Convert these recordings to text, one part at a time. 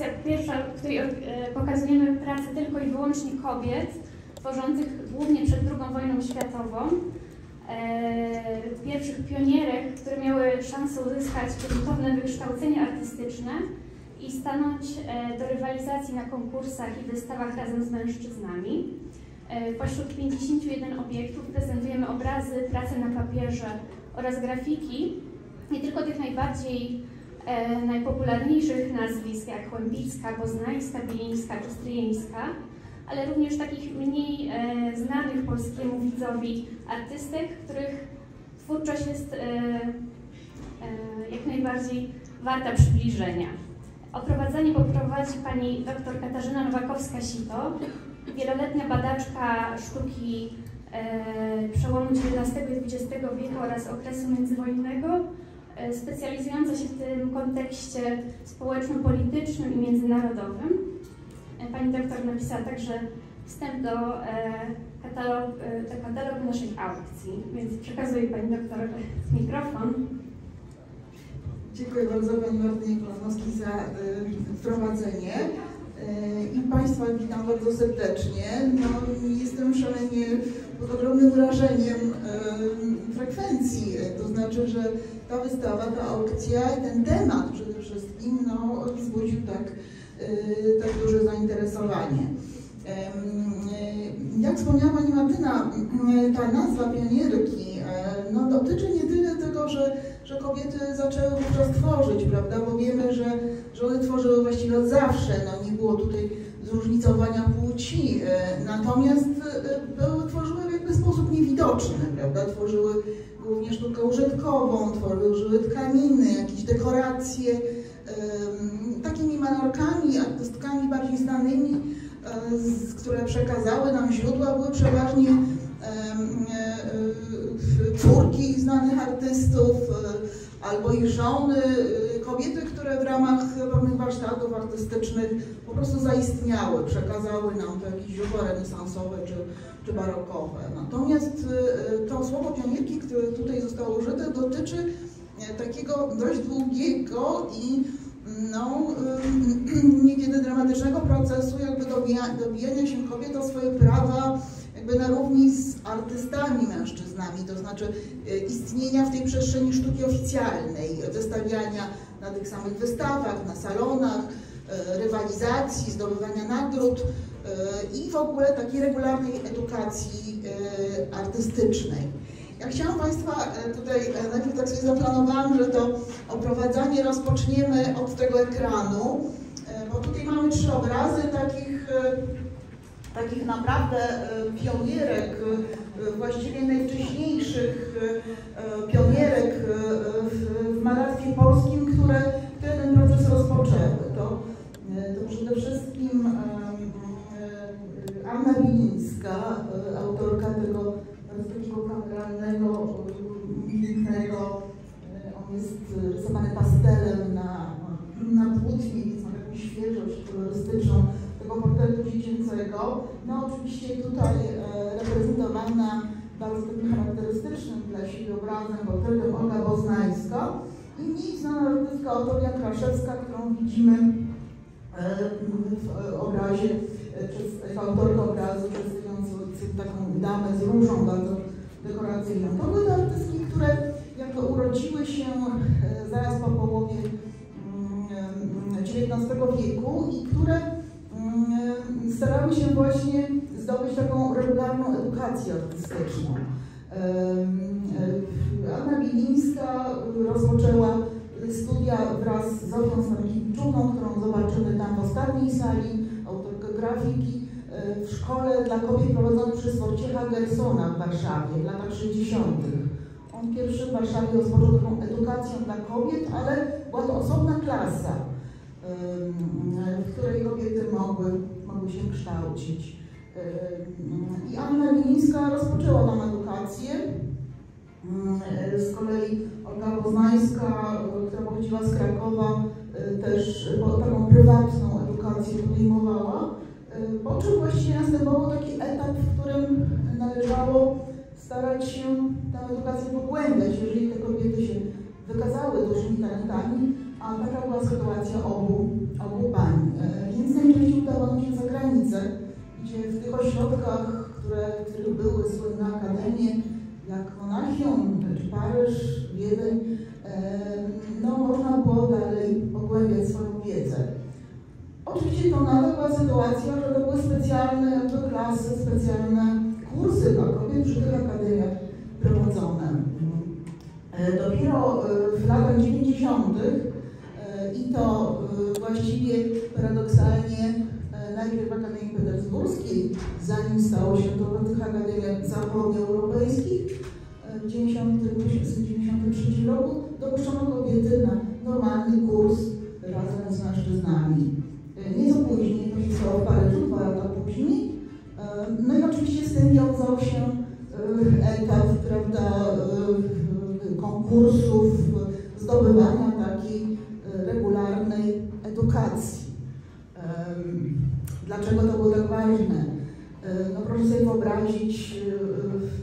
aukcja pierwsza, w której e, pokazujemy pracę tylko i wyłącznie kobiet, tworzących głównie przed II wojną światową. E, pierwszych pionierek, które miały szansę uzyskać gruntowne wykształcenie artystyczne i stanąć e, do rywalizacji na konkursach i wystawach razem z mężczyznami. Pośród 51 obiektów prezentujemy obrazy, prace na papierze oraz grafiki, nie tylko tych najbardziej e, najpopularniejszych nazwisk jak Łębicka, Poznańska, Bilińska czy Stryjeńska, ale również takich mniej e, znanych polskiemu widzowi artystek, których twórczość jest e, e, jak najbardziej warta przybliżenia. Oprowadzenie poprowadzi pani dr Katarzyna Nowakowska-Sito, wieloletnia badaczka sztuki e, przełomu XIX i XX wieku oraz okresu międzywojennego, specjalizująca się w tym kontekście społeczno-politycznym i międzynarodowym. E, Pani doktor napisała także wstęp do, e, e, do katalogu naszej aukcji, więc przekazuję Pani doktor mikrofon. Dziękuję bardzo Pani Martynie Kolanowskiej za wprowadzenie. I Państwa witam bardzo serdecznie. No, jestem szalenie pod ogromnym wrażeniem frekwencji, to znaczy, że ta wystawa, ta aukcja i ten temat przede wszystkim no, wzbudził tak, y, tak duże zainteresowanie. Y, Jak wspomniała Pani Martyna, ta nazwa pionierki y, no, dotyczy nie tyle tego, że, że kobiety zaczęły wówczas tworzyć, prawda, bo wiemy, że, że one tworzyły właściwie od zawsze, no, nie było tutaj zróżnicowania płci, natomiast jakby niewidoczny, prawda, tworzyły głównie sztukę użytkową, tworzyły tkaniny, jakieś dekoracje, takimi malarkami, artystkami bardziej znanymi, które przekazały nam źródła, były przeważnie e, e, córki znanych artystów e, albo ich żony, kobiety, które w ramach pewnych warsztatów artystycznych po prostu zaistniały, przekazały nam to jakieś źródła renesansowe czy, czy barokowe. Natomiast to słowo pionierki, które tutaj zostało użyte, dotyczy takiego dość długiego i no, niekiedy dramatycznego procesu jakby dobijania się kobiet o swoje prawa jakby na równi z artystami mężczyznami, to znaczy y, istnienia w tej przestrzeni sztuki oficjalnej, wystawiania na tych samych wystawach, na salonach, y, rywalizacji, zdobywania nagród y, i w ogóle takiej regularnej edukacji artystycznej. Ja chciałam Państwa e, tutaj, e, najpierw tak sobie zaplanowałam, że to oprowadzanie rozpoczniemy od tego ekranu, e, bo tutaj mamy trzy obrazy takich, takich naprawdę pionierek, właściwie najwcześniejszych pionierek w malarstwie polskim, które ten proces rozpoczęły. To, przede wszystkim Anna Bilińska, autorka tego takiego kameralnego, pięknego. E, on jest rysowany pastelem na, na płótnie, więc ma taką świeżość kolorystyczną tego portretu dziecięcego. No oczywiście tutaj e, reprezentowana bardzo takim charakterystycznym dla siebie obrazem, portretem Olga Boznańska i znana artystka Otoria Kraszewska, którą widzimy e, w obrazie, przez autorkę obrazu przedstawiającą taką damę z różą bardzo dekoracyjną. To były artystki, które jako urodziły się e, zaraz po połowie XIX mm, wieku i które mm, starały się właśnie zdobyć taką regularną edukację artystyczną. Anna Bilińska rozpoczęła studia wraz z Zofią którą zobaczymy tam w ostatniej sali, autorkę grafiki w szkole dla kobiet prowadzonej przez Wojciecha Gersona w Warszawie w latach 60. On pierwszy w Warszawie rozpoczął taką edukację dla kobiet, ale była to osobna klasa, w której kobiety mogły, mogły się kształcić. I Anna Lińska rozpoczęła tą edukację. Z kolei Olga Poznańska, która pochodziła z Krakowa, też taką prywatną sytuacje podejmowała, y, po czym właściwie następował taki etap, w którym należało starać się tę edukację pogłębiać, jeżeli te kobiety się wykazały dużymi talentami, a taka była sytuacja obu, obu pań. Y, więc najczęściej udało nam się za granicę, gdzie w tych ośrodkach, które, w których były słynne akademie, jak Monachium, czy Paryż, Wiedeń, y, no można było dalej pogłębiać swoją wiedzę. Oczywiście to nadal była sytuacja, że to były specjalne klasy, specjalne kursy dla kobiet przy tych akademiach prowadzone. E, dopiero e, w latach 90. E, i to właściwie paradoksalnie najpierw w Akademii Petersburskiej, zanim stało się to w tych akademiach zachodnioeuropejskich, w 1993 roku dopuszczono kobiety na normalny kurs razem z mężczyznami. Nieco później, to się stało w Paryżu, dwa lata później. No i oczywiście z tym wiązał się etap, prawda, konkursów, zdobywania takiej regularnej edukacji. Dlaczego to było tak ważne? No proszę sobie wyobrazić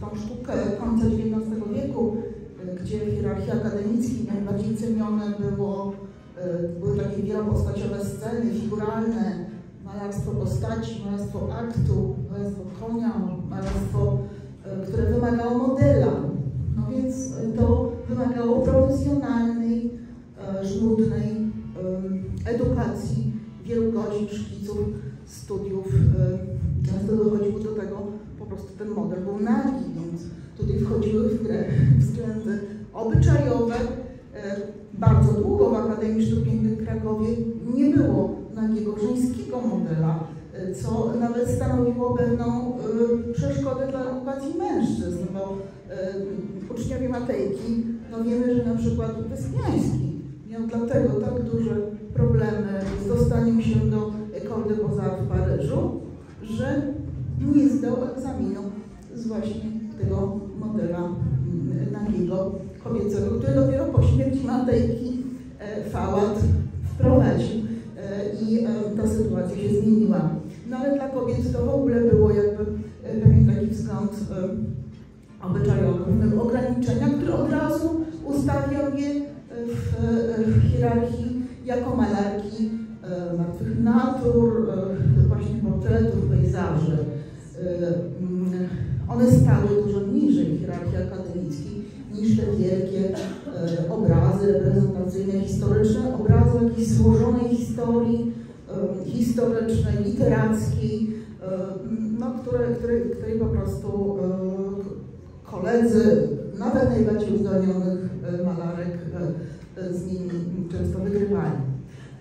tą sztukę końca XIX wieku, gdzie w hierarchii akademickiej najbardziej cenione było, były takie wielopostaciowe sceny, figuralne, malarstwo postaci, malarstwo aktu, malarstwo konia, malarstwo, które wymagało modela. No więc to wymagało profesjonalnej, żmudnej edukacji, wielu godzin, szkiców, studiów. Często dochodziło do tego, po prostu ten model był nagi, więc tutaj wchodziły w grę względy obyczajowe. Bardzo długo w Akademii Sztuk Pięknych w Krakowie nie było nagiego żeńskiego modela, co nawet stanowiło pewną przeszkodę dla edukacji mężczyzn, bo uczniowie Matejki, no wiemy, że na przykład Wyspiański miał dlatego tak duże problemy z dostaniem się do École de Beaux-Arts w Paryżu, że nie zdał egzaminu z właśnie tego modela mm, nagiego kobiecego, który dopiero po śmierci Matejki e, Fałat wprowadził e, i e, ta sytuacja się zmieniła. No ale dla kobiet to w ogóle było jakby pewien taki wzgląd obyczajowy, pewne ograniczenia, które od razu ustawiał je w hierarchii jako malarki martwych natur, właśnie portretów, pejzaży. One stały dużo niżej hierarchii akademickiej niż te wielkie obrazy reprezentacyjne, historyczne, obrazy jakiejś złożonej historii, historycznej, literackiej, no, które, które, której po prostu koledzy, nawet najbardziej uzdolnionych malarek z nimi często wygrywali.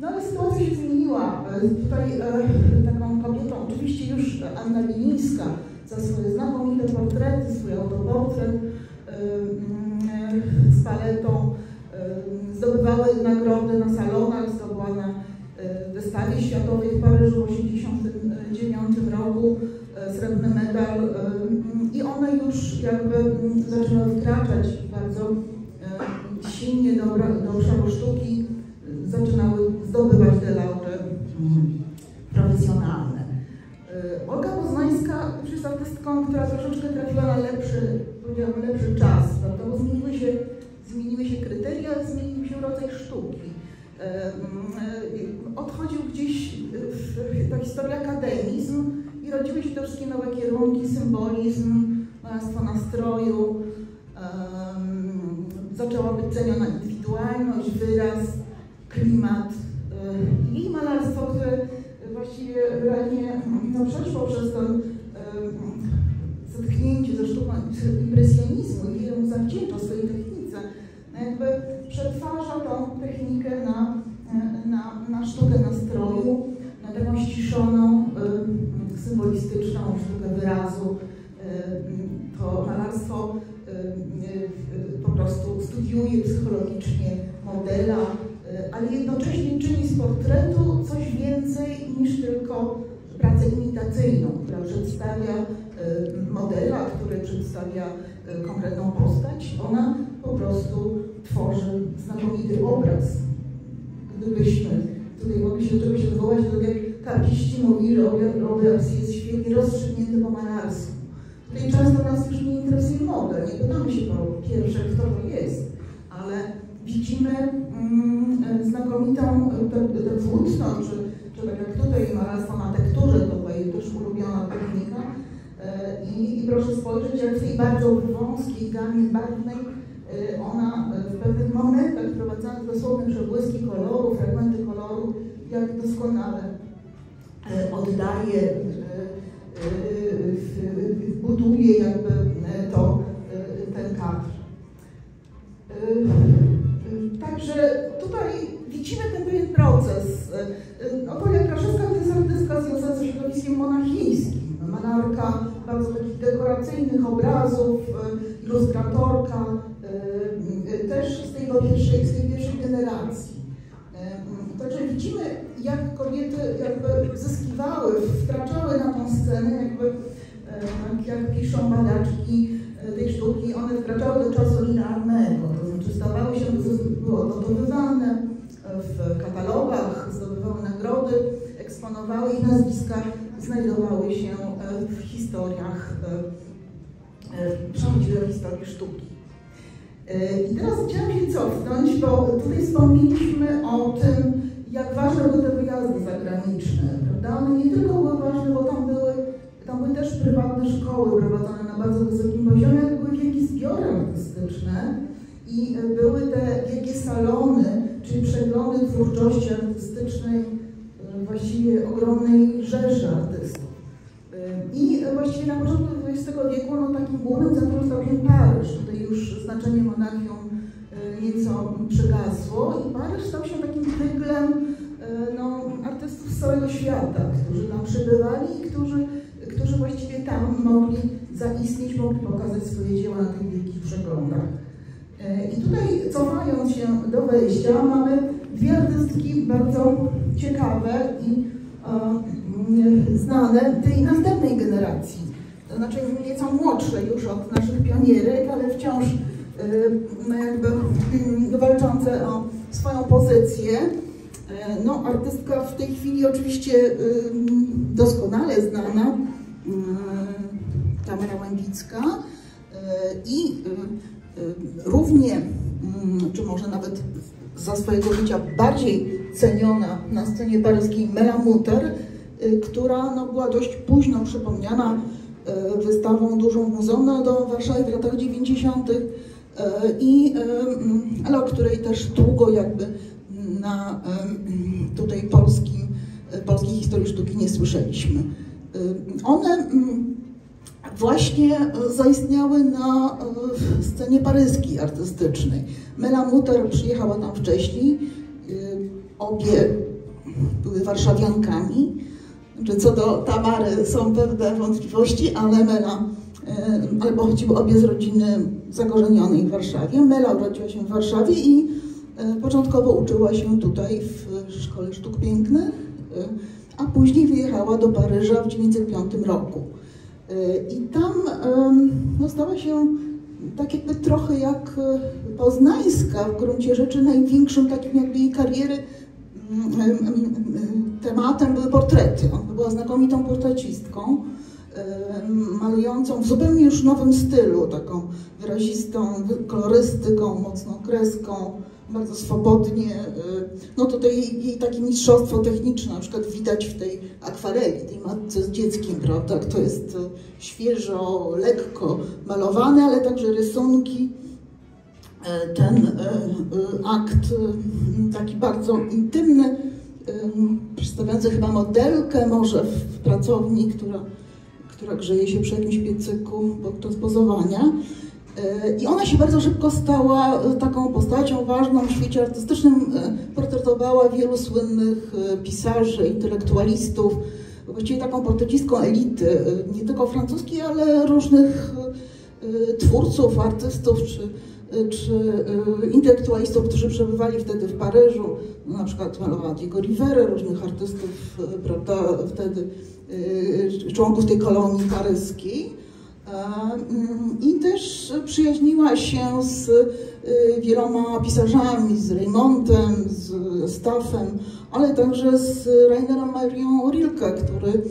No ale sytuacja się zmieniła. Tutaj taką kobietą, oczywiście już Anna Bilińska za swoje znakomite portrety, swój autoportret paletą zdobywały nagrody na salonach, zdobyła na wystawie światowej w Paryżu w 1989 roku srebrny medal i one już jakby zaczynały wkraczać bardzo silnie do, do obszaru sztuki, zaczynały zdobywać te laury profesjonalne. Olga Poznańska jest artystką, która troszeczkę trafiła na lepszy, powiedziałabym, lepszy czas, prawda? bo zmieniły się, zmieniły się kryteria, zmienił się rodzaj sztuki. Odchodził gdzieś ta historia akademizm i rodziły się te wszystkie nowe kierunki, symbolizm, malarstwo nastroju, zaczęła być ceniona indywidualność, wyraz, klimat i malarstwo, które właściwie wyraźnie no, przeszło przez to zetknięcie ze sztuką impresjonizmu i wiele mu zawdzięcza swojej jakby przetwarza tą technikę na, na, na sztukę nastroju, na taką ściszoną, symbolistyczną sztukę wyrazu. To malarstwo po prostu studiuje psychologicznie modela, ale jednocześnie czyni z portretu coś więcej niż tylko pracę imitacyjną, która przedstawia modela, który przedstawia konkretną postać. Ona po prostu tworzy znakomity obraz. Gdybyśmy tutaj mogli się do czegoś odwołać, to tak jak karpiści mówili, obraz jest świetnie rozstrzygnięty po malarsku. Tutaj często nas już nie interesuje model, nie pytamy się po pierwsze, kto to jest, ale widzimy mm, znakomitą tę płótno, czy, czy tak jak tutaj malarstwo na tekturze, to była też ulubiona technika. I, I proszę spojrzeć, jak w tej bardzo wąskiej gamie barwnej ona w pewnych momentach, wprowadzając dosłowne przebłyski koloru, fragmenty koloru, jak doskonale oddaje, buduje jakby to, ten kadr. Także tutaj widzimy ten pewien proces. Otolia Kraszewska to jest artystka związana ze środowiskiem monachijskim. Malarka bardzo takich dekoracyjnych obrazów, ilustratorka, też z tej pierwszej, z tej pierwszej generacji. Także widzimy, jak kobiety jakby zyskiwały, wkraczały na tą scenę, jakby, tak jak piszą badaczki tej sztuki, one wkraczały do czasu linearnego, to znaczy stawały się, były odnotowywane w katalogach, zdobywały nagrody, eksponowały i nazwiska znajdowały się w historiach, w prawdziwej historii sztuki. I teraz chciałam się cofnąć, bo tutaj wspomnieliśmy o tym, jak ważne były te wyjazdy zagraniczne, prawda? One nie tylko były ważne, bo tam były, tam były też prywatne szkoły prowadzone na bardzo wysokim poziomie, ale były wielkie zbiory artystyczne i były te wielkie salony, czyli przeglądy twórczości artystycznej właściwie ogromnej rzeszy artystów. I właściwie na początku XX wieku no, takim głównym centrum stał się Paryż. Tutaj już znaczenie Monachium nieco przygasło i Paryż stał się takim tyglem no, artystów z całego świata, którzy tam przybywali i którzy, którzy właściwie tam mogli zaistnieć, mogli pokazać swoje dzieła na tych wielkich przeglądach. I tutaj cofając się do wejścia mamy dwie artystki bardzo ciekawe i e, znane tej następnej generacji. To znaczy nieco młodsze już od naszych pionierek, ale wciąż no jakby mm, walczące o swoją pozycję. E, no, artystka w tej chwili oczywiście doskonale znana, Tamara Łębicka i równie, mm, czy może nawet za swojego życia bardziej ceniona na scenie paryskiej Mela Mutter, która no, była dość późno przypomniana wystawą dużą muzeum do Warszawy w latach 90. I, ale o której też długo jakby na tutaj polskim, polskiej historii sztuki nie słyszeliśmy. One właśnie zaistniały na scenie paryskiej artystycznej. Mela Mutter przyjechała tam wcześniej, obie były warszawiankami. Co do Tamary są pewne wątpliwości, ale Mela, albo chodziły obie z rodziny zakorzenionej w Warszawie. Mela urodziła się w Warszawie i początkowo uczyła się tutaj w Szkole Sztuk Pięknych, a później wyjechała do Paryża w 1905 roku. I tam no, stała się tak jakby trochę jak poznańska w gruncie rzeczy największym takim jakby jej kariery tematem były portrety. Ona była znakomitą portrecistką, malującą w zupełnie już nowym stylu, taką wyrazistą kolorystyką, mocną kreską, bardzo swobodnie. No tutaj jej, jej takie mistrzostwo techniczne na przykład widać w tej akwareli, tej matce z dzieckiem, prawda? To jest świeżo, lekko malowane, ale także rysunki. Ten akt taki bardzo intymny, przedstawiający chyba modelkę może w pracowni, która, która grzeje się przy jakimś piecyku podczas pozowania. I ona się bardzo szybko stała taką postacią ważną w świecie artystycznym. Portretowała wielu słynnych pisarzy, intelektualistów, właściwie taką portrecistką elity, nie tylko francuskiej, ale różnych twórców, artystów czy, czy intelektualistów, którzy przebywali wtedy w Paryżu. No, na przykład malowała Diego Rivera, różnych artystów, prawda, wtedy członków tej kolonii paryskiej. I też przyjaźniła się z wieloma pisarzami, z Raymontem, z Staffem, ale także z Rainerem Marią Rilke, który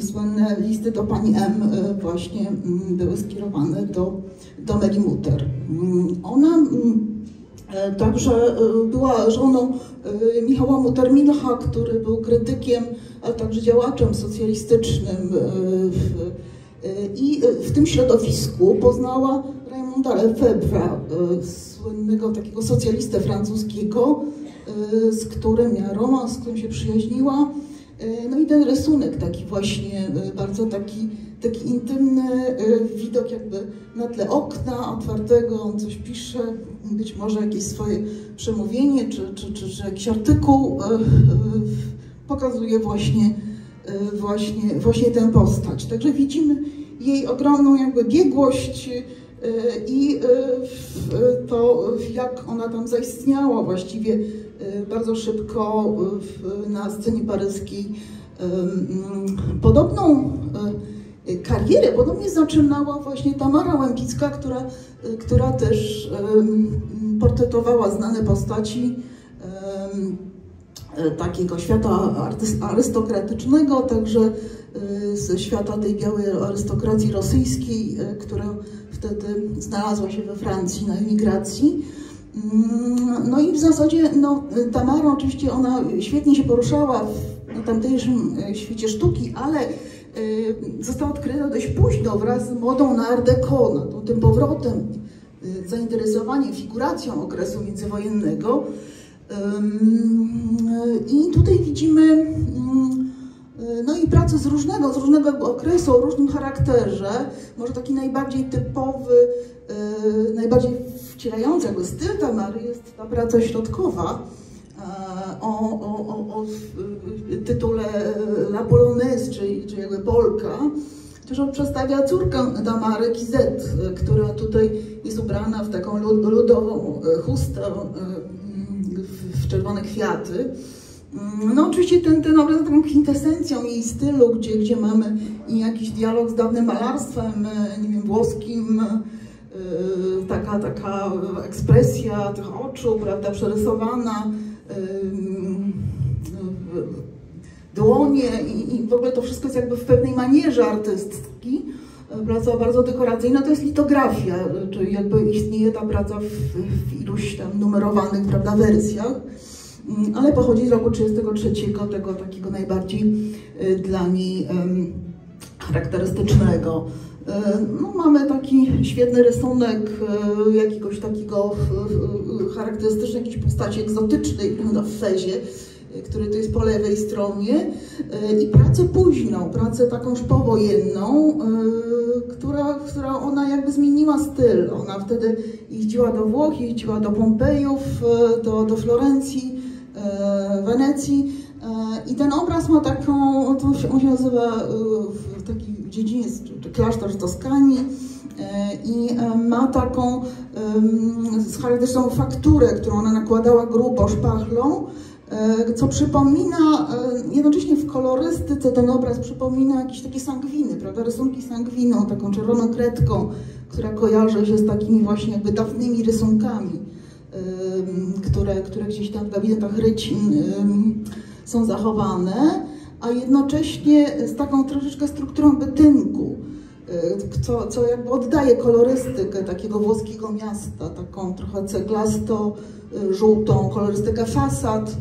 słynne listy do pani M właśnie były skierowane do, do Mary Mutter. Ona także była żoną Michała Muttermilcha, który był krytykiem ale także działaczem socjalistycznym. I w tym środowisku poznała Raymonda Lefebvre'a, słynnego takiego socjalistę francuskiego, z którym miała romans, z którym się przyjaźniła. No i ten rysunek taki właśnie, bardzo taki, taki intymny, widok jakby na tle okna otwartego, on coś pisze, być może jakieś swoje przemówienie czy, czy, czy, czy jakiś artykuł pokazuje właśnie, właśnie, właśnie tę postać. Także widzimy jej ogromną jakby biegłość, i to, jak ona tam zaistniała właściwie bardzo szybko na scenie paryskiej. Podobną karierę podobnie zaczynała właśnie Tamara Łękicka, która, która też portretowała znane postaci takiego świata arystokratycznego, także ze świata tej białej arystokracji rosyjskiej, która wtedy znalazła się we Francji na emigracji. Mm, no i w zasadzie no, Tamara oczywiście ona świetnie się poruszała w tamtejszym e, świecie sztuki, ale e, została odkryta dość późno wraz z modą na Art Deco, tym powrotem, e, zainteresowaniem figuracją okresu międzywojennego. I tutaj widzimy no i prace z różnego, z różnego okresu, o różnym charakterze. Może taki najbardziej typowy, yy, najbardziej wcielający jakby styl Tamary jest ta praca środkowa yy, o, o, o, o tytule La Polonaise, czyli, czyli jakby Polka. Też on przedstawia córkę Tamary Kizet, która tutaj jest ubrana w taką ludową chustę czerwone kwiaty. Mm, no oczywiście ten, ten obraz taką kwintesencją jej stylu, gdzie, gdzie mamy jakiś dialog z dawnym malarstwem, e, nie wiem, włoskim, e, taka, taka ekspresja tych oczu, prawda, przerysowana, e, dłonie i, i w ogóle to wszystko jest jakby w pewnej manierze artystki. Praca bardzo dekoracyjna to jest litografia, czyli jakby istnieje ta praca w, w iluś tam numerowanych prawda, wersjach. Mm, ale pochodzi z roku 33, tego takiego najbardziej y, dla niej charakterystycznego. Y, no, mamy taki świetny rysunek y, jakiegoś takiego charakterystycznej jakiejś postaci egzotycznej w fezie, który to jest po lewej stronie i pracę późną, pracę taką już powojenną, która, która ona jakby zmieniła styl. Ona wtedy jeździła do Włoch, jeździła do Pompejów, do, do Florencji, E, Wenecji. E, I ten obraz ma taką, to się, on się nazywa e, w takiej dziedzinie, czy klasztor w Toskanii i ma taką charakterystyczną fakturę, którą ona nakładała grubo szpachlą, co przypomina, jednocześnie w kolorystyce ten obraz przypomina jakieś takie sangwiny, prawda, rysunki sangwiną, taką czerwoną kredką, która kojarzy się z takimi właśnie jakby dawnymi rysunkami które, które gdzieś tam w gabinetach rycin są zachowane, a jednocześnie z taką troszeczkę strukturą bytynku, co, co jakby oddaje kolorystykę takiego włoskiego miasta, taką trochę ceglasto-żółtą kolorystykę fasad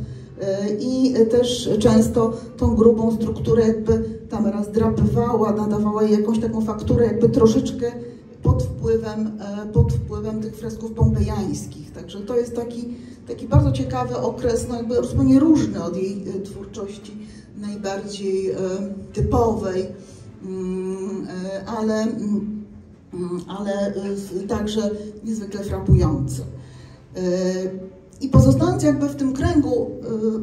i też często tą grubą strukturę jakby tam raz drapywała, nadawała jej jakąś taką fakturę jakby troszeczkę pod wpływem, e, pod wpływem tych fresków pompejańskich. Także to jest taki, taki bardzo ciekawy okres, no jakby zupełnie różny od jej e, twórczości najbardziej e, typowej, mm, ale, mm, ale także niezwykle frapujący. I pozostając jakby w tym kręgu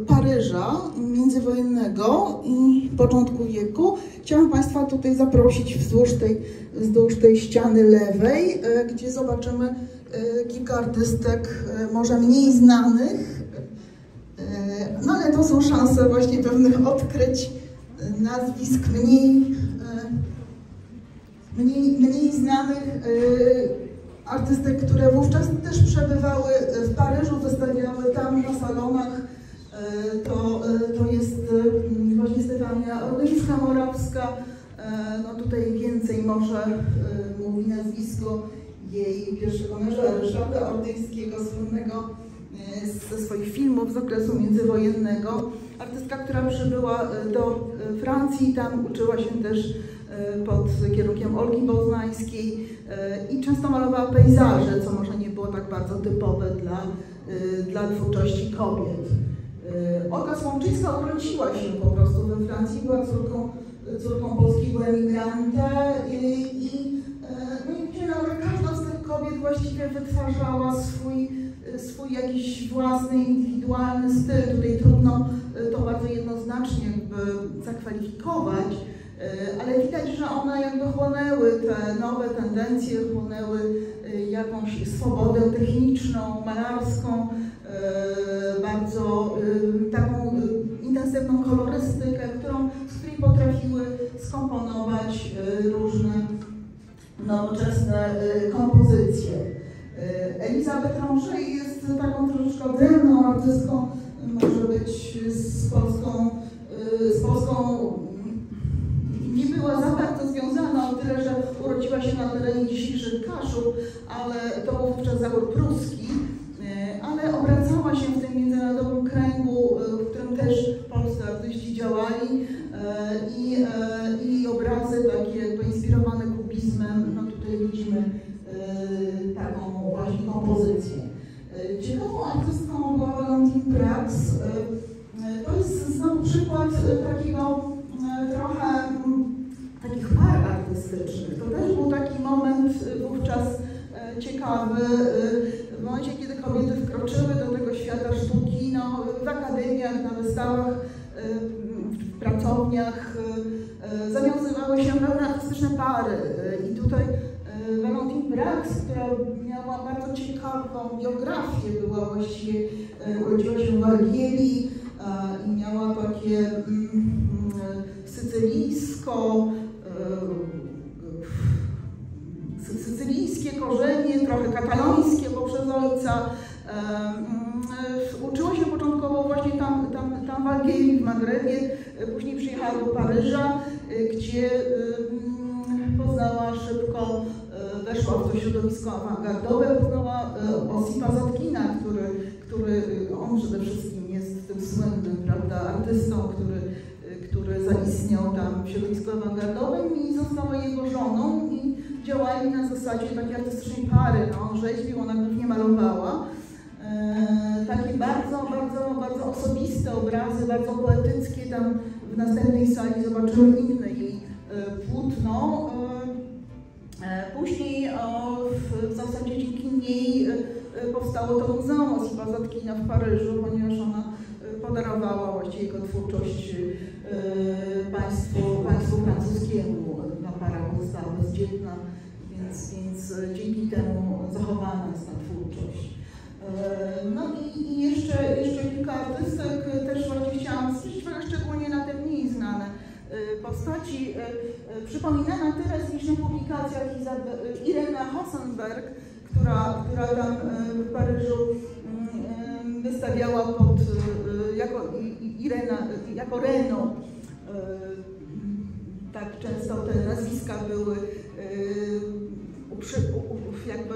Paryża międzywojennego i początku wieku, chciałam Państwa tutaj zaprosić wzdłuż tej wzdłuż tej ściany lewej, e, gdzie zobaczymy e, kilka artystek, może mniej znanych, no ale to są szanse właśnie pewnych odkryć, nazwisk mniej, mniej, mniej znanych artystek, które wówczas też przebywały w Paryżu, wystawiały tam na salonach. To, to jest właśnie Stefania Ordyńska-Morawska, E, no tutaj więcej może e, mówi nazwisko jej pierwszego męża, Ryszarda Ordyjskiego, słynnego e, ze swoich filmów z okresu międzywojennego. artystka, która przybyła do Francji, tam uczyła się też pod kierunkiem Olgi Boznańskiej i często malowała pejzaże, co może nie było tak bardzo typowe dla, dla twórczości kobiet. Olga Słomczyńska urodziła się po prostu we Francji, była córką, córką polskiego emigranta i, i no i myślę, że każda z tych kobiet właściwie wytwarzała swój, swój jakiś własny, indywidualny styl. Tutaj trudno to bardzo jednoznacznie jakby zakwalifikować, ale widać, że one jakby chłonęły te nowe tendencje, chłonęły jakąś swobodę techniczną, malarską, bardzo taką intensywną kolorystykę, którą, z której potrafiły skomponować różne nowoczesne kompozycje. Elizabeth Rążej jest taką troszeczkę odrębną artystką, może być z Polską, z Polską na terenie dzisiejszych Kaszub, ale to był wówczas zabór pruski, ale obracała się w tym międzynarodowym kręgu, w którym też polscy artyści działali i, i obrazy takie jakby inspirowane kubizmem, no tutaj widzimy taką właśnie kompozycję. Ciekawą artystką była Valentin Prax. To jest znowu przykład takiego trochę takich par artystycznych. To też był taki moment wówczas ciekawy, w momencie, kiedy kobiety wkroczyły do tego świata sztuki, no, w akademiach, na wystawach, w pracowniach, zawiązywały się pewne artystyczne pary. I tutaj Valentin Brax, która miała bardzo ciekawą biografię, była właściwie, urodziła się w Argieli i miała takie mm, sycylijsko, sycylijskie korzenie, trochę katalońskie poprzez ojca. Uczyła się początkowo właśnie tam, tam, tam w Algierii, w Magrebie, później przyjechała do Paryża, gdzie poznała szybko, weszła w to środowisko awangardowe, poznała Osipa Zatkina, który, który on przede wszystkim jest tym słynnym prawda, artystą, który, który zaistniał tam w środowisku awangardowym i została jego żoną działali na zasadzie takiej artystycznej pary. No, rzeźbił, ona głównie malowała. E, takie bardzo, bardzo, bardzo osobiste obrazy, bardzo poetyckie. Tam w następnej sali zobaczymy inne jej e, płótno. E, później o, w zasadzie dzięki niej powstało to Muzeum Osipa Zatkina w Paryżu, ponieważ ona podarowała właściwie jego twórczość państwu, państwu francuskiemu. Na parach została bezdzietna, więc, więc dzięki temu zachowana jest ta twórczość. No i, jeszcze, jeszcze kilka artystek też właśnie chciałam zwrócić szczególnie na te mniej znane postaci. Przypominana tyle z licznych publikacjach Irena Hossenberg, która, która tam w Paryżu wystawiała pod, jako Irena, jako Reno. Tak często te nazwiska były jakby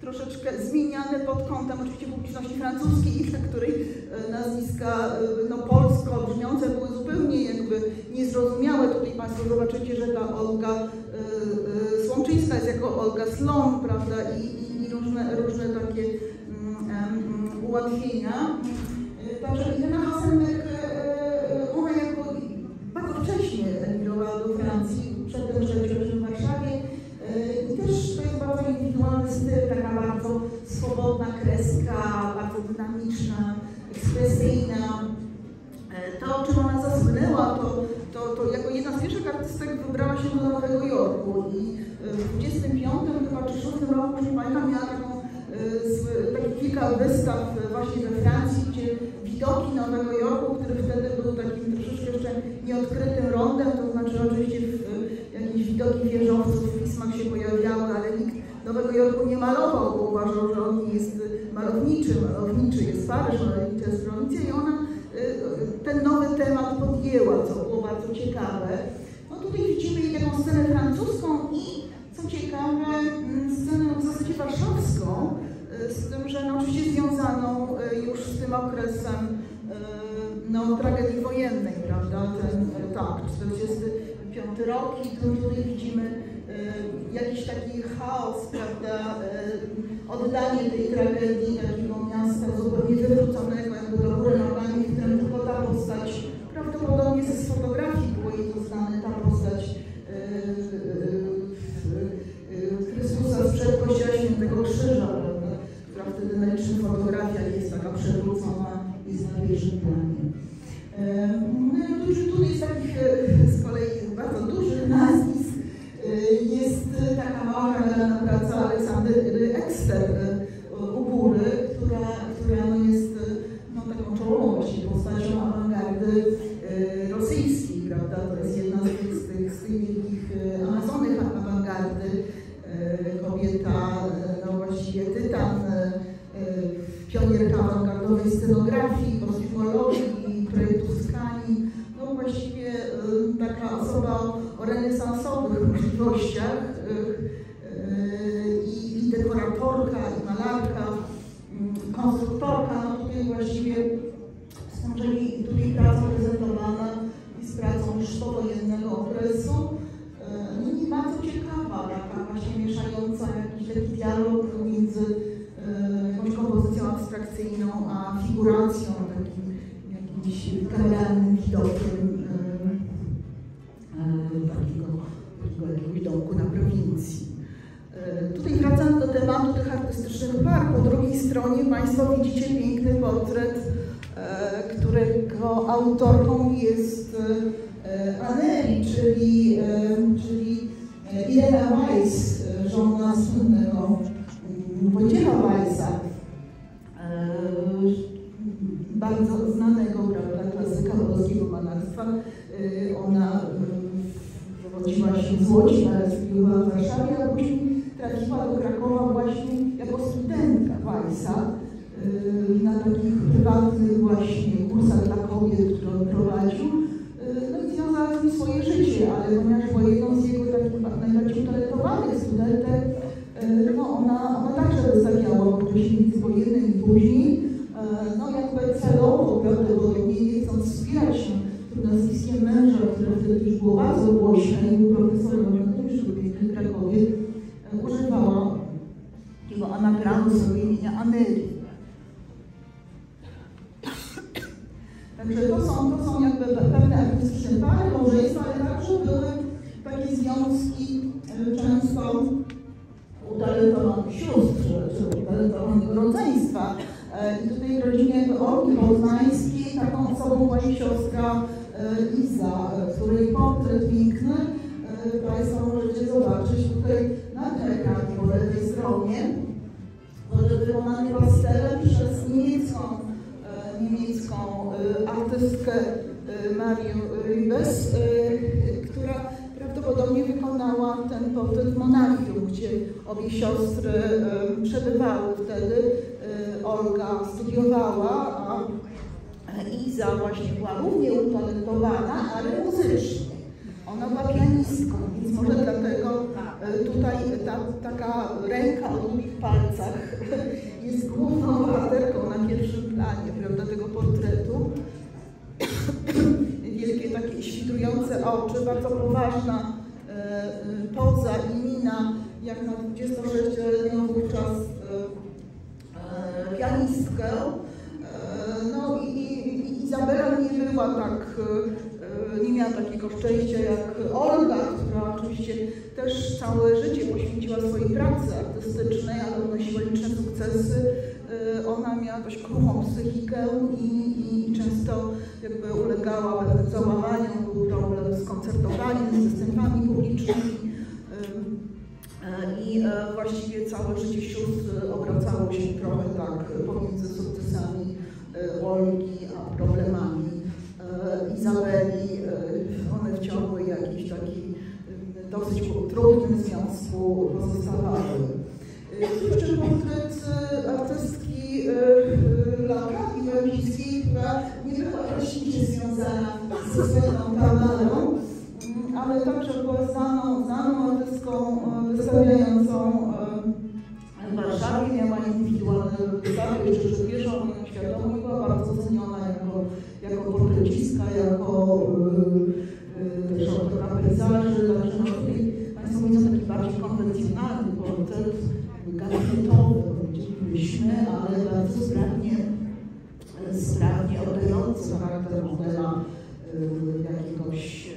troszeczkę zmieniane pod kątem oczywiście publiczności francuskiej, dla której nazwiska no, polsko brzmiące były zupełnie jakby niezrozumiałe. Tutaj Państwo zobaczycie, że ta Olga y, Słomczyńska jest jako Olga Slon, prawda, i, i, różne, różne takie um, ułatwienia. Także Irena Hasenbeck, ona jako bardzo wcześnie emigrowała do Francji, przedtem życzyła styl, taka bardzo swobodna kreska, bardzo dynamiczna, ekspresyjna. To, czym ona zasłynęła, to, to, to jako jedna z pierwszych artystek wybrała się do Nowego Jorku i w 25 chyba czy 6 roku, nie pamiętam, miała taką, takie kilka wystaw właśnie we Francji, gdzie widoki Nowego Jorku, który wtedy był takim troszeczkę jeszcze nieodkrytym rondem, to znaczy oczywiście jakieś widoki wieżowców w pismach się pojawiały, Nowego Jorku nie malował, bo uważał, że on jest malowniczy, malowniczy jest Paryż, malownicza jest prowincja i ona ten nowy temat podjęła, co było bardzo ciekawe. No tutaj widzimy jej taką scenę francuską i co ciekawe, scenę w zasadzie warszawską, z tym, że no, oczywiście związaną już z tym okresem no, tragedii wojennej, prawda? Ten, tak, 45 rok i tu tutaj widzimy jakiś taki chaos, prawda? E, oddanie tej tragedii takiego miasta zupełnie wywróconego jakby do góry nogami, w którym tylko ta postać, prawdopodobnie z fotografii było jej to znane, ta postać e, e, e, Chrystusa sprzed Kościoła Świętego Krzyża, prawda? która wtedy na licznych fotografiach jest taka przewrócona, jest na pierwszym planie. E, No i tu jest takich e, z kolei bardzo dużych. E, Jest taka mała kameralna praca Aleksandry Ekster mieszająca jakiś taki dialog między e, jakąś kompozycją abstrakcyjną, a figuracją, takim jakimś kameralnym widokiem e, e, takiego, takiego jakiegoś domku na prowincji. Tutaj wracając do tematu tych artystycznych par, po drugiej stronie Państwo widzicie piękny portret, którego autorką jest Aneli, czyli, czyli Irena Weiss, żona słynnego mm, Wojciecha Weissa, e, bardzo znanego prawda, klasyka polskiego malarstwa. E, Ona e, wywodziła się z Łodzi, ale studiowała w Warszawie, a później trafiła do Krakowa właśnie jako studentka Weissa na takich prywatnych właśnie kursach dla kobiet, które on prowadził. No i związała z nim swoje życie, ale ponieważ była jedną z jego takich studentek, no ona, ona także wystawiała w okresie międzywojennym i później, y, no jakby celowo prawdopodobnie nie chcąc wspierać się tym nazwiskiem męża, które wtedy już było bardzo głośne i był profesorem również w Krakowie, y, używała takiego anagramu swojego imienia Aneli. Także to są, to są jakby pewne artystyczne pary, małżeństwa, ale także były takie związki sióstr, czy rodzeństwa. E, I tutaj w rodzinie Olgi Poznańskiej taką osobą była siostra e, Iza, e, której portret piękny e, Państwo możecie zobaczyć tutaj na ekranie po lewej stronie. Wykonany pastelem przez niemiecką e, niemiecką e, artystkę e, Marię Ribes, e, która prawdopodobnie wykonała ten portret Monachium, gdzie obie siostry przebywały wtedy. E, Olga studiowała, a Iza właśnie była równie utalentowana, ale muzycznie. Ona była pianistką, więc może dlatego e, tutaj ta, taka ręka o długich palcach jest główną bohaterką na pierwszym planie prawda, tego portretu. Wielkie takie oczy, bardzo poważna e, e, poza i mina, jak na 26-letnią wówczas e, pianistkę. No i, Izabela nie była tak, nie miała takiego szczęścia jak Olga, która oczywiście też całe życie poświęciła swojej pracy artystycznej, ale odnosiła liczne sukcesy. Ona miała dość kruchą psychikę i, i często jakby ulegała pewnym załamaniom, był problem z koncertowaniem, z publicznymi. E, I e, właściwie całe życie sióstr obracało się trochę tak pomiędzy sukcesami e, Olgi a problemami Izabeli. One w ciągu jakiś taki e, dosyć trudnym związku pozostawały. Jeszcze portret artystki Laurki Wawickiej, która związana ze słynną kamerą, ale także była znaną, znaną artystką e, wystawiającą e, w Warszawie. Miała indywidualne wystawy, jeszcze przed pierwszą wojną światową była bardzo ceniona jako, jako portreciska, jako e, też autorka pejzaży, także no, tutaj Państwo widzą taki bardziej konwencjonalny portret gabinetowy, powiedzielibyśmy, ale bardzo sprawnie, sprawnie charakter modela y, jakiegoś y,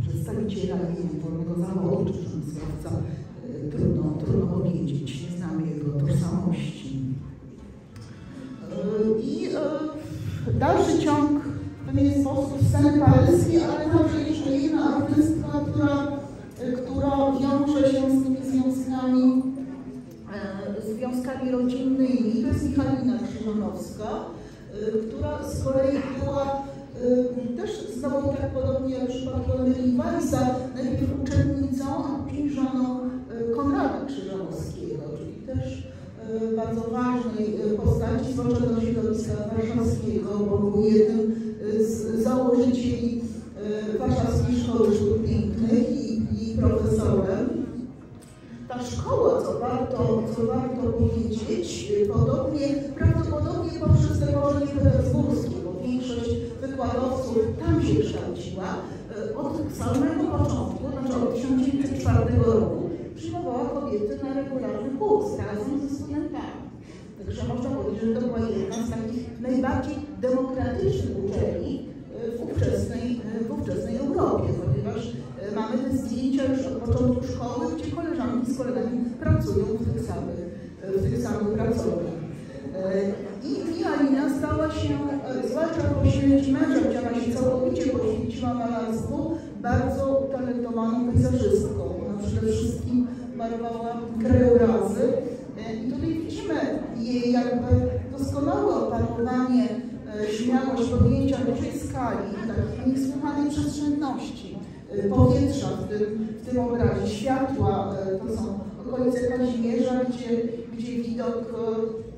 przedstawiciela wolnego zawodu, czy y, trudno, trudno powiedzieć, nie znamy jego tożsamości. Y, I y, dalszy ciąg w pewien sposób sceny paryskie, ale także jeszcze jedna artystka, która, y, która wiąże się z tymi związkami, związkami rodzinnymi. To jest Michalina Krzyżanowska, y, która z kolei była y, też znowu tak podobnie jak w przypadku Ameryki Weissa, najpierw uczennicą, a później żoną y, Konrada Krzyżanowskiego, czyli też y, bardzo ważnej y, postaci, zwłaszcza do środowiska warszawskiego, bo był jednym y, z założycieli y, Warszawskiej Szkoły Sztuk Pięknych i, i profesorem. Szkoła, co warto, co warto powiedzieć, y, podobnie, prawdopodobnie poprzez założenie petersburskie, bo większość wykładowców tam się kształciła, y, od samego początku, znaczy od 1904 roku, przyjmowała kobiety na regularny kurs razem ze studentami. Także można powiedzieć, że to była jedna z takich najbardziej demokratycznych uczelni y, w ówczesnej, w ówczesnej Europie, ponieważ mamy te zdjęcia już od początku szkoły, gdzie koleżanki z kolegami pracują w tych samych, w tych samych pracowniach. I Michalina stała się, zwłaszcza po śmierci męża, chciała się całkowicie poświęciła malarstwu, bardzo utalentowaną pejzażystką. Ona przede wszystkim malowała krajobrazy. I tutaj widzimy jej jakby doskonałe opanowanie, śmiałość podjęcia dużej skali, takiej niesłychanej przestrzenności powietrza w tym, w tym obrazie, światła, to są okolice Kazimierza, gdzie, gdzie widok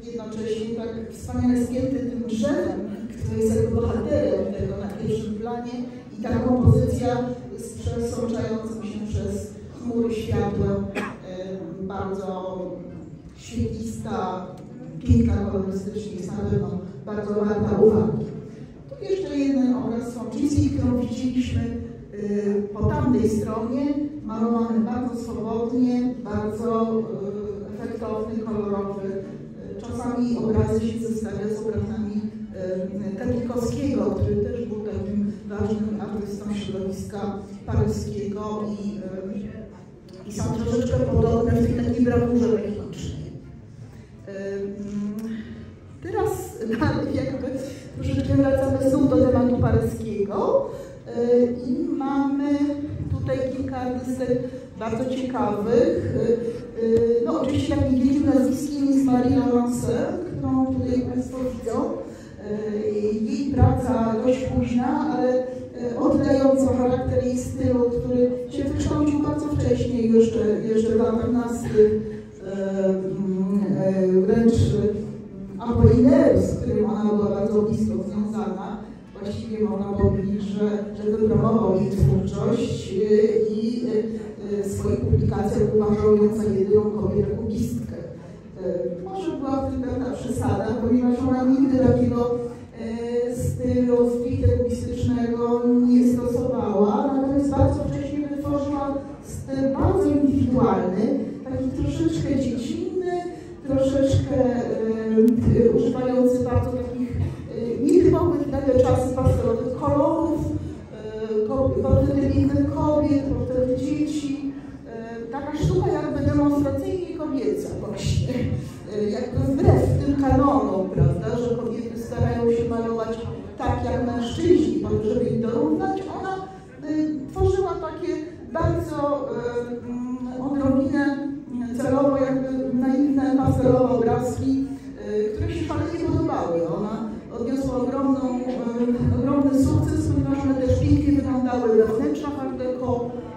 jednocześnie tak wspaniale spięty tym drzewem, który jest jakby bohaterem tego na pierwszym planie i ta kompozycja z przesączającym się przez chmury światłem, bardzo świetlista, piękna kolorystycznie, jest na pewno bardzo warta uwagi. Tu jeszcze jeden obraz Słomczyński, którą widzieliśmy po tamtej stronie, malowany bardzo swobodnie, bardzo efektowny, kolorowy. Czasami obrazy się zestawia z obrazami Kalikowskiego, który też był takim ważnym artystą środowiska paryskiego i, i są troszeczkę podobne w tej takiej brawurze technicznej. Teraz dalej jakby troszeczkę wracamy znów do tematu paryskiego i mamy tutaj kilka artystek bardzo ciekawych. No oczywiście takim wielkim nazwiskiem jest Marie Laurence, którą tutaj Państwo widzą. Jej praca dość późna, ale oddająca charakter jej stylu, który się wykształcił bardzo wcześnie, jeszcze, jeszcze w latach wręcz Apollinaire, z którym ona była bardzo blisko związana. Właściwie można powiedzieć, że, że wypromował jej twórczość i w swoich publikacjach uważał ją za jedyną kobietę kubistkę. Może była w tym pewna przesada, ponieważ ona nigdy takiego stylu stricte kubistycznego nie stosowała, natomiast bardzo wcześnie wytworzyła styl bardzo indywidualny, taki troszeczkę dziecinny, troszeczkę y, używający bardzo y, te czasy pastelowych kolorów, portrety pięknych kobiet, portrety dzieci. Y, taka sztuka jakby demonstracyjnie kobieca właśnie, y, jakby wbrew tym kanonom, prawda, że kobiety starają się malować tak jak mężczyźni, żeby im dorównać. Ona tworzyła takie bardzo odrobinę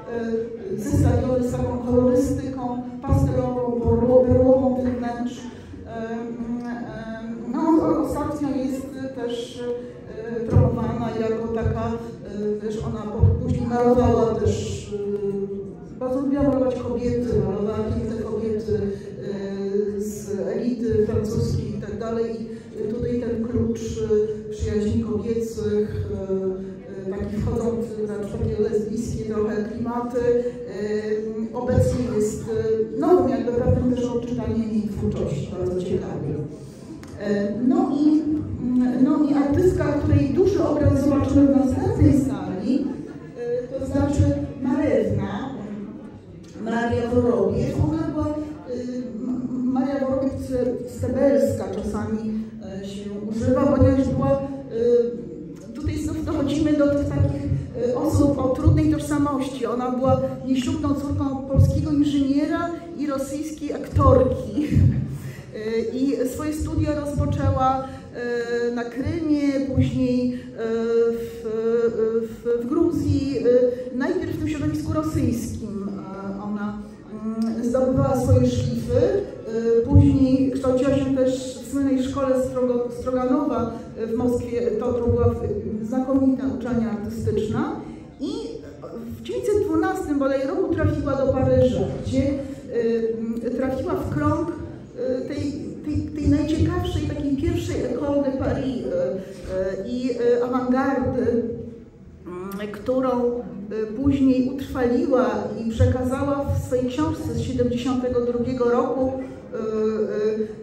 deco, y, rosyjskiej aktorki. I swoje studia rozpoczęła na Krymie, później w, w, w Gruzji, najpierw w tym środowisku rosyjskim. Ona zdobywała swoje szlify, później kształciła się też w słynnej szkole Stroganowa w Moskwie, to, to była znakomita uczelnia artystyczna i w 1912 bodaj roku trafiła do Paryża, gdzie trafiła w krąg tej, tej, tej najciekawszej, takiej pierwszej École de Paris i awangardy, którą później utrwaliła i przekazała w swojej książce z 1972 roku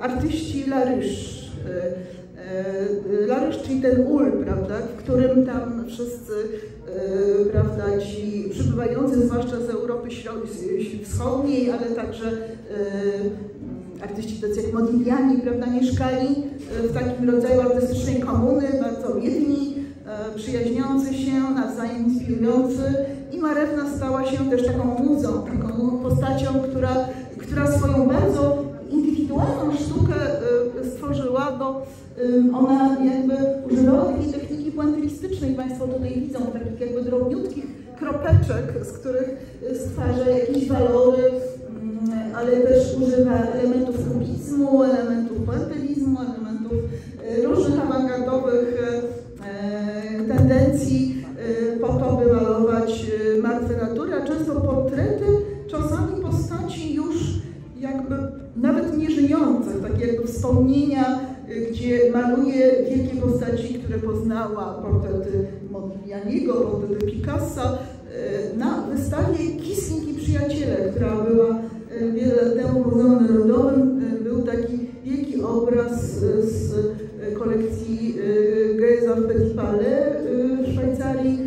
artyści Larysz. Larysz, czyli ten ul, prawda, w którym tam wszyscy, prawda, ci przybywający, zwłaszcza z Europy Wschodniej, ale także artyści tacy jak Modigliani, prawda, mieszkali w takim rodzaju artystycznej komuny, bardzo biedni, przyjaźniący się, nawzajem inspirujący i Marewna stała się też taką muzą, taką postacią, która, która swoją bardzo indywidualną sztukę stworzyła, bo ona jakby używała takiej techniki puentylistycznej, Państwo tutaj widzą, takich jakby drobniutkich kropeczek, z których stwarza jakieś walory, ale też używa elementów kubizmu, elementów puentylizmu, elementów różnych awangardowych tendencji po to, by malować martwe natury, a często portrety, czasami postaci już jakby nawet nieżyjące, takie jakby wspomnienia, gdzie maluje wielkie postaci, które poznała, portrety Modiglianiego, portrety Picassa, na wystawie Kissing i Przyjaciele, która była wiele lat temu w Muzeum Narodowym, był taki wielki obraz z kolekcji Geza w Petit Palais w Szwajcarii,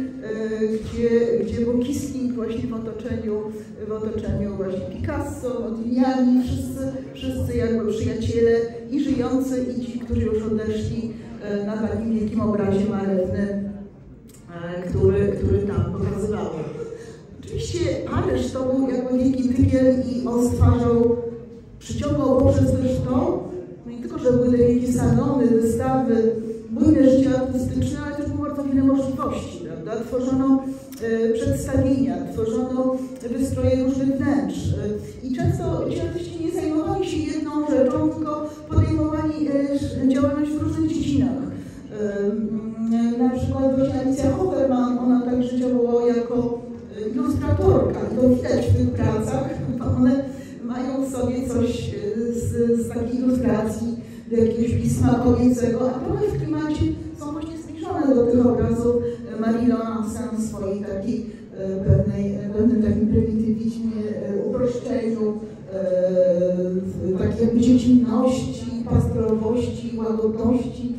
gdzie, gdzie był Kissing właśnie w otoczeniu, w otoczeniu właśnie Picasso, Modigliani, wszyscy, wszyscy jakby przyjaciele i żyjący i ci, którzy już odeszli na takim wielkim obrazie Marewny, który, który tam pokazywały. Oczywiście Paryż to był jakby wielki tygiel i on stwarzał, przyciągał poprzez też to, no nie tylko, że były te wielkie salony, wystawy, bujne życie artystyczne, ale też było bardzo wiele możliwości, prawda? Tworzono e, przedstawienia, tworzono wystroje różnych wnętrz e, i często ci artyści nie zajmowali się jedną rzeczą, tylko podejmowali e, działalność w różnych dziedzinach. Na przykład właśnie Alicja Hoferman, ona także działała jako ilustratorka i to widać w tych pracach, one mają w sobie coś z, z takiej ilustracji jakiegoś pisma kobiecego, a trochę w klimacie są właśnie zbliżone do tych obrazów Marie Laurencin w swojej takiej pewnej, pewnym takim prymitywizmie, uproszczeniu, takiej jakby dziecinności, pastelowości, łagodności,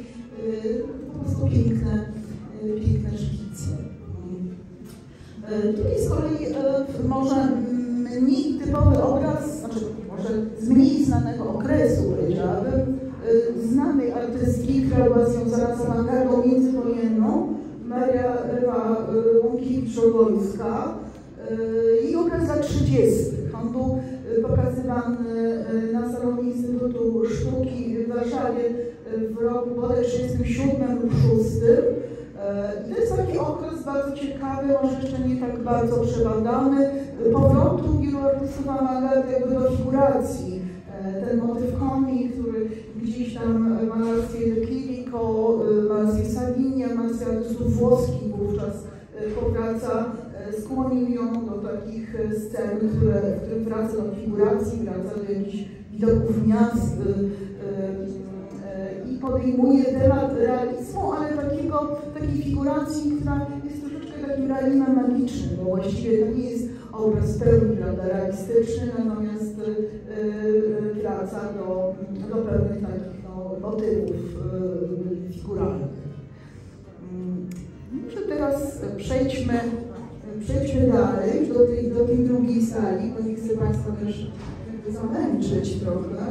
po prostu piękne, piękne szkice. Tutaj z kolei może mniej typowy obraz, znaczy może z mniej znanego okresu, powiedziałabym, znanej artystki, która była związana z awangardą międzywojenną, Maria Ewa Łąkiewicz-Ogońska. Jej obraz za 30. On był pokazywany na salonie Instytutu Sztuki w Warszawie w roku bodaj 67 lub 6. To jest taki okres bardzo ciekawy, może jeszcze nie tak bardzo przebadany, powrotu wielu artystów awangardy jakby do figuracji. Ten motyw koni, który gdzieś tam malarstwie Chirico, malarstwie Savinia, artystów włoskich wówczas powraca, skłonił ją do takich scen, które, w których wraca do figuracji, wraca do jakichś widoków miast, i podejmuje temat realizmu, ale takiego, takiej figuracji, która jest troszeczkę takim realizmem magicznym, bo właściwie to nie jest obraz pełni prawda, realistyczny, natomiast wraca do, do pewnych takich no, motywów figuralnych. Może teraz przejdźmy, przejdźmy dalej do tej, do tej drugiej sali, bo nie chcę Państwa też zamęczyć trochę.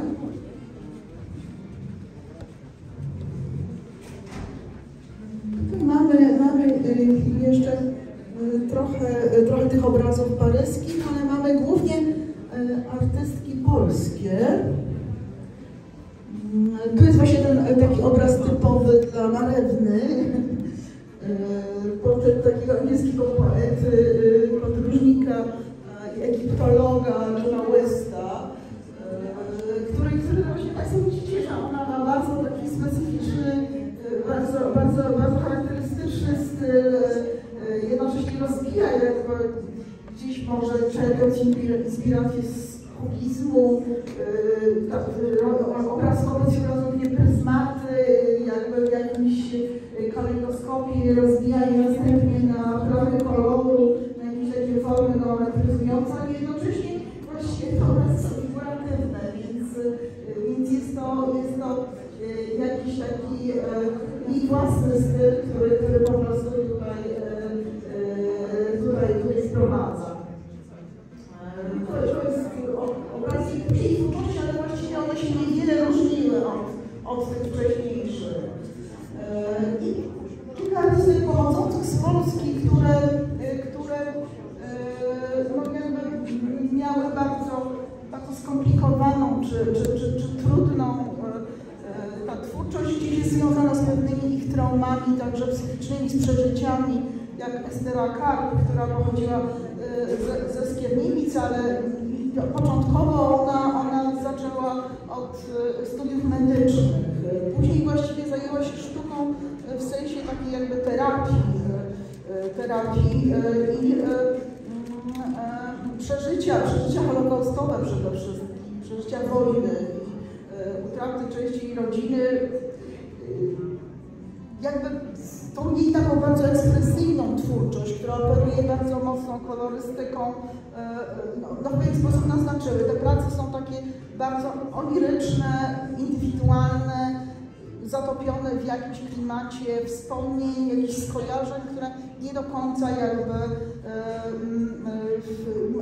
Tutaj mamy, mamy y, jeszcze y, trochę, y, trochę tych obrazów paryskich, ale mamy głównie artystki polskie. Mm, tu jest właśnie ten taki czerpiąc inspirację z kubizmu, e, obraz wobec obrazów pryzmaty, jakby w jakimś kalejdoskopie rozwijanie następnie na prawy koloru, na jakieś takie formy geometryzujące, ale jednocześnie właściwie to jest figuratywne, więc, więc jest to, jest to jakiś taki i własny styl, który, który po prostu tutaj, tutaj, z przeżyciami, jak Estera Karp, która pochodziła ze, ze Skierniewic, ale początkowo ona, ona zaczęła od studiów medycznych. Później właściwie zajęła się sztuką w sensie takiej jakby terapii, terapii i przeżycia, przeżycia holokaustowe przede wszystkim, przeżycia wojny utraty części rodziny, jakby jej taką bardzo ekspresyjną twórczość, która operuje bardzo mocną kolorystyką, no, no w pewien sposób naznaczyły. Te prace są takie bardzo oniryczne, indywidualne, zatopione w jakimś klimacie wspomnień, jakichś skojarzeń, które nie do końca jakby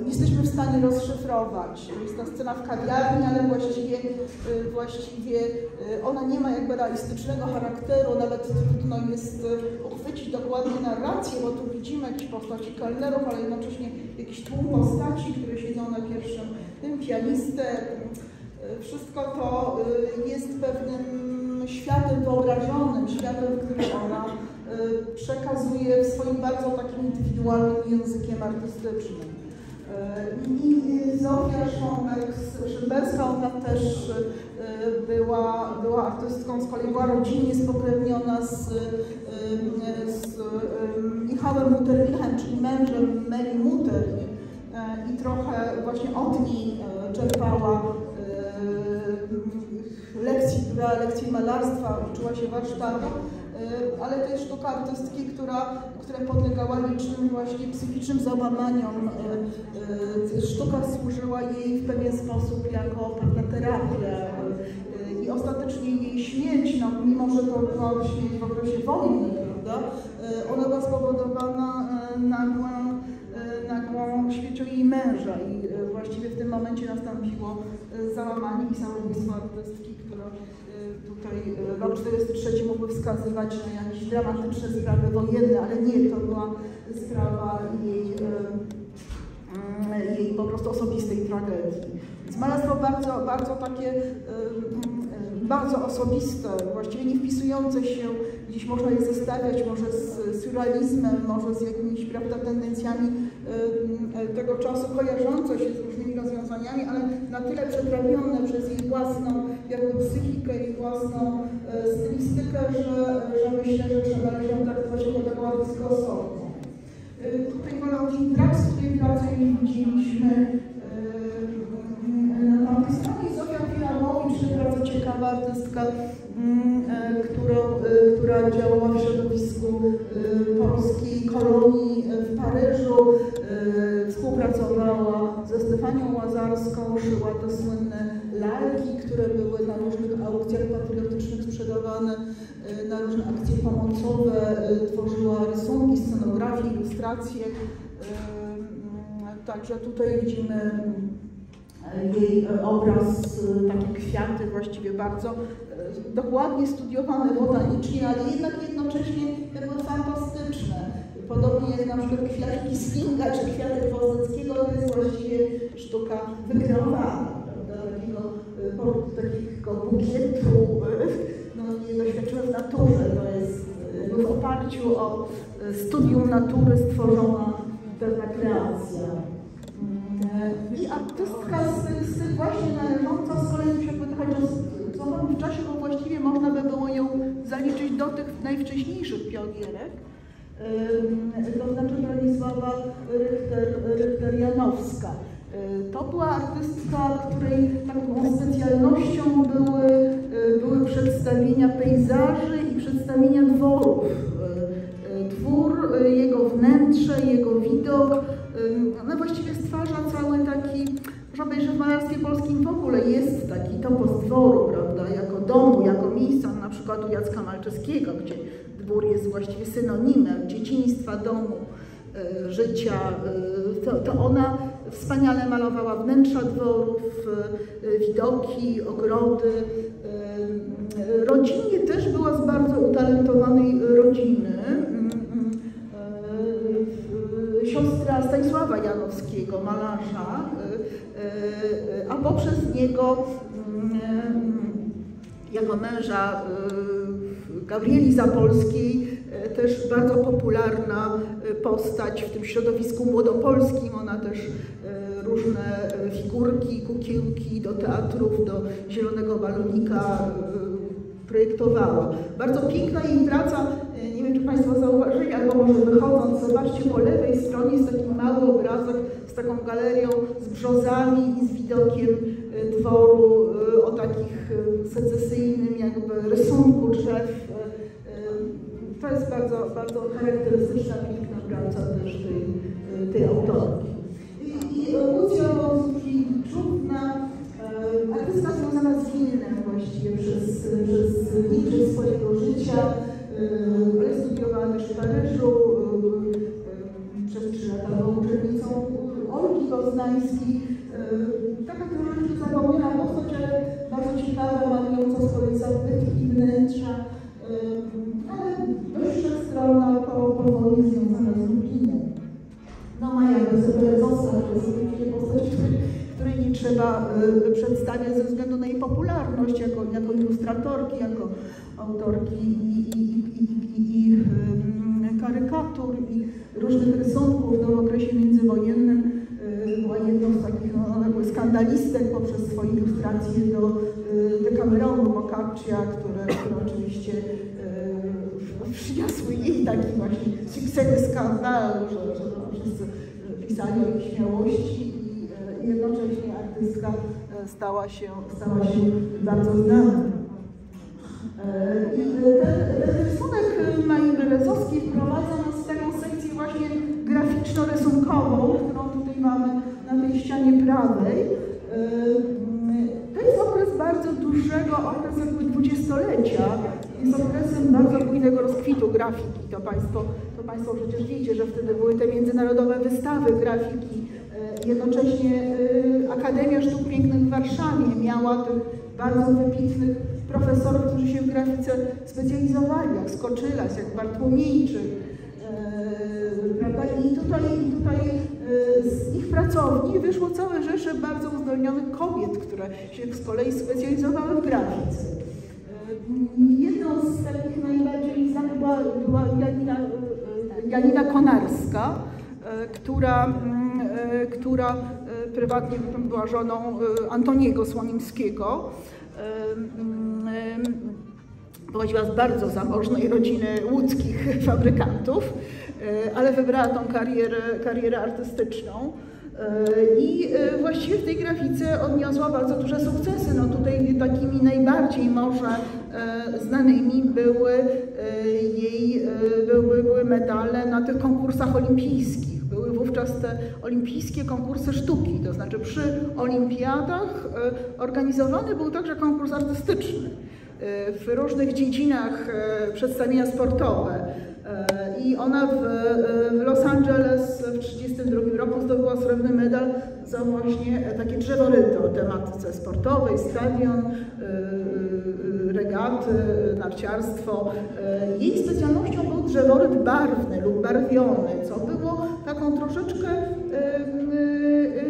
jesteśmy w stanie rozszyfrować. Jest ta scena w kawiarni, ale właściwie, e, właściwie e, ona nie ma jakby realistycznego charakteru, nawet trudno jest e, uchwycić dokładnie narrację, bo tu widzimy jakieś postaci kelnerów, ale jednocześnie jakiś tłum postaci, które siedzą na pierwszym, tym pianistę. Wszystko to jest pewnym światem wyobrażonym, światem, który ona y, przekazuje w swoim bardzo takim indywidualnym językiem artystycznym. Y, I Zofia Szymberska, ona też y, była, była artystką, z kolei była rodzinnie spokrewniona z, z Michałem Mutterlichem, czyli mężem Mary Mutter i trochę właśnie od niej czerpała lekcji, która lekcji malarstwa, uczyła się warsztatu, y, ale jest sztuka artystki, która, która podlegała licznym właśnie psychicznym załamaniom. Y, y, sztuka służyła jej w pewien sposób jako pewna terapia i ostatecznie jej śmierć, no, mimo że to była śmierć w okresie wojny, prawda, ona była spowodowana nagłą, nagłą śmiercią jej męża i właściwie w tym momencie nastąpiło załamanie i samobójstwo artystki, Y, tutaj y, rok 43 mógłby wskazywać na jakieś dramatyczne sprawy wojenne, ale nie, to była sprawa jej, y, jej po prostu osobistej tragedii. Malarstwo bardzo, bardzo takie bardzo osobiste, właściwie nie wpisujące się, gdzieś można je zestawiać może z surrealizmem, może z jakimiś prawda, tendencjami tego czasu, kojarzące się z rozwiązaniami, ale na tyle przetrawione przez jej własną jakby psychikę i własną e, stylistykę, że, że myślę, że trzeba ją traktować jako taką artystkę osobną. E, tutaj Valentin Drax, której pracę nie widzieliśmy na tamtej stronie. Zofia Filamowicz, bardzo ciekawa artystka, mm, e, która działała w środowisku polskiej kolonii w Paryżu, Szyła te słynne lalki, które były na różnych aukcjach patriotycznych sprzedawane, na różne akcje pomocowe, tworzyła rysunki, scenografie, ilustracje. Także tutaj widzimy jej obraz, takie kwiaty właściwie bardzo dokładnie studiowane botanicznie, ale jednak jednocześnie jakby fantastyczne. Podobnie jak na przykład kwiaty Kislinga czy kwiaty Wozdeckiego, to jest właściwie sztuka wykreowana, Takiego, takiego bukietu, no nie doświadczyłem w naturze, to jest w oparciu o studium natury stworzona pewna kreacja. I artystka z, z właśnie należąca z kolei jakby trochę cofam w czasie, bo właściwie można by było ją zaliczyć do tych najwcześniejszych pionierek. To znaczy Bronisława Richter-Janowska. To była artystka, której taką specjalnością były, były przedstawienia pejzaży i przedstawienia dworów. Dwór, jego wnętrze, jego widok, no właściwie stwarza cały taki, można powiedzieć, że w malarstwie polskim w ogóle jest taki topos dworu, prawda, jako domu, jako miejsca, na przykład u Jacka Malczewskiego, gdzie dwór jest właściwie synonimem dzieciństwa, domu, życia, to, to ona wspaniale malowała wnętrza dworów, widoki, ogrody. Rodzinnie też była z bardzo utalentowanej rodziny. Siostra Stanisława Janowskiego, malarza, a poprzez niego jako męża Gabrieli Zapolskiej, też bardzo popularna postać w tym środowisku młodopolskim. Ona też różne figurki, kukiełki do teatrów, do Zielonego Balonika projektowała. Bardzo piękna jej praca, nie wiem czy Państwo zauważyli, albo może wychodząc, zobaczcie po lewej stronie jest taki mały obrazek z taką galerią, z brzozami i z widokiem dworu secesyjnym jakby rysunku drzew. To jest bardzo, bardzo charakterystyczna, piękna praca też tej, tej autorki. I, i Lucja Czubna, artysta związana z Wilnem właściwie przez, przez większość swojego życia, ale studiowała też w Paryżu, przez trzy lata była uczennicą Olgi Poznańskiej. Taka troszeczkę ciekawa, malująca swoje zabytki i wnętrza, ale dość wszechstronna po, powoli związana z Lublinem. No Maja Berezowska, to jest oczywiście postać, której nie trzeba y, przedstawiać ze względu na jej popularność jako, jako ilustratorki, jako autorki i, i, i, i y, karykatur i różnych rysunków no, w okresie międzywojennym y, była jedną z takich no, skandalistek poprzez swoje ilustracje do y, Decameronu Boccaccia, które, które oczywiście y, przyniosły jej taki właśnie succès skandal, że, że no, wszyscy pisali o ich śmiałości i jednocześnie artystka stała się, stała się bardzo znana. Ten, ten rysunek Mai Berezowskiej wprowadza nas w taką sekcję właśnie graficzno-rysunkową, którą tutaj mamy na tej ścianie prawej. To jest okres dużego, okres jakby dwudziestolecia. Jest okresem bardzo bujnego rozkwitu grafiki. To Państwo, to państwo przecież wiecie, że wtedy były te międzynarodowe wystawy grafiki. Jednocześnie Akademia Sztuk Pięknych w Warszawie miała tych bardzo wybitnych profesorów, którzy się w grafice specjalizowali, jak Skoczylas, jak Bartłomiejczyk. Pracowni wyszło całe rzesze bardzo uzdolnionych kobiet, które się z kolei specjalizowały w grafice. Jedną z takich najbardziej znanych była, była Janina, Janina Konarska, która, która prywatnie była żoną Antoniego Słonimskiego. Pochodziła z bardzo zamożnej rodziny łódzkich fabrykantów, ale wybrała tą karierę, karierę artystyczną. I właściwie w tej grafice odniosła bardzo duże sukcesy. No tutaj takimi najbardziej może znanymi były jej były, były medale na tych konkursach olimpijskich. Były wówczas te olimpijskie konkursy sztuki, to znaczy przy olimpiadach organizowany był także konkurs artystyczny w różnych dziedzinach przedstawienia sportowe. I ona w, w Los Angeles w 1932 roku zdobyła srebrny medal za właśnie takie drzeworyty o tematyce sportowej, stadion, regaty, narciarstwo. Jej specjalnością był drzeworyt barwny lub barwiony, co było taką troszeczkę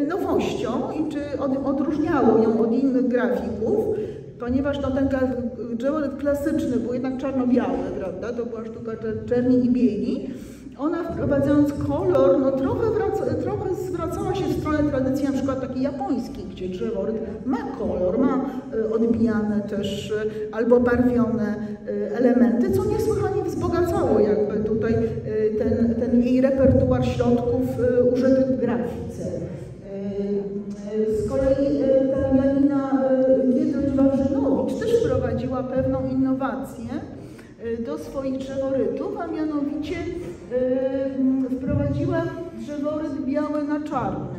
nowością i czy odróżniało ją od innych grafików ponieważ no, ten drzeworyt klasyczny był jednak czarno-biały, prawda, to była sztuka czerni i bieli, ona wprowadzając kolor, no trochę, wraca, trochę zwracała się w stronę tradycji na przykład takiej japońskiej, gdzie drzeworyt ma kolor, ma e, odbijane też e, albo barwione e, elementy, co niesłychanie wzbogacało jakby tutaj ten, ten jej repertuar środków użytych w grafice. Z kolei ta Janina Giedroć-Wawrzynowicz też wprowadziła pewną innowację do swoich drzeworytów, a mianowicie wprowadziła drzeworyt biały na czarny.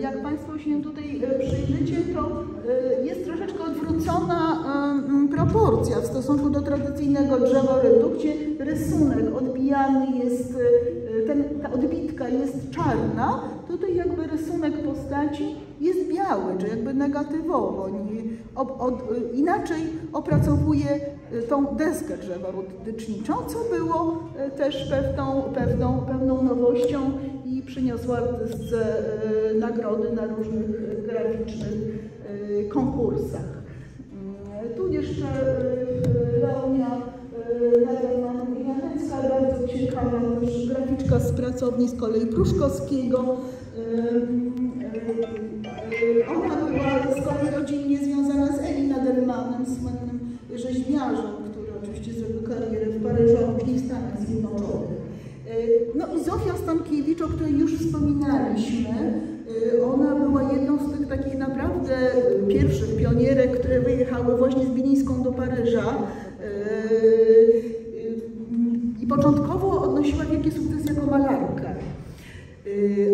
Jak Państwo się tutaj przyjrzycie, to jest troszeczkę odwrócona proporcja w stosunku do tradycyjnego drzeworytu, gdzie rysunek odbijany jest, ten, ta odbitka jest czarna, tutaj jakby rysunek postaci jest biały, czy jakby negatywowo. Ob, od, inaczej opracowuje tą deskę drzeworodyczniczą, co było też pewną, pewną, pewną nowością i przyniosło artystce nagrody na różnych graficznych konkursach. Tu jeszcze Leonia Naderman-Janecka, bardzo ciekawa też graficzka z pracowni z kolei Pruszkowskiego. Ona była z kolei rodzinnie związana z Eli Nadermanem, słynnym rzeźbiarzem, który oczywiście zrobił karierę w Paryżu, później w Stanach Zjednoczonych. No i Zofia Stankiewicz, o której już wspominaliśmy, ona była jedną z tych takich naprawdę pierwszych pionierek, które wyjechały właśnie z Bilińską do Paryża. Początkowo odnosiła wielkie sukcesy jako malarka.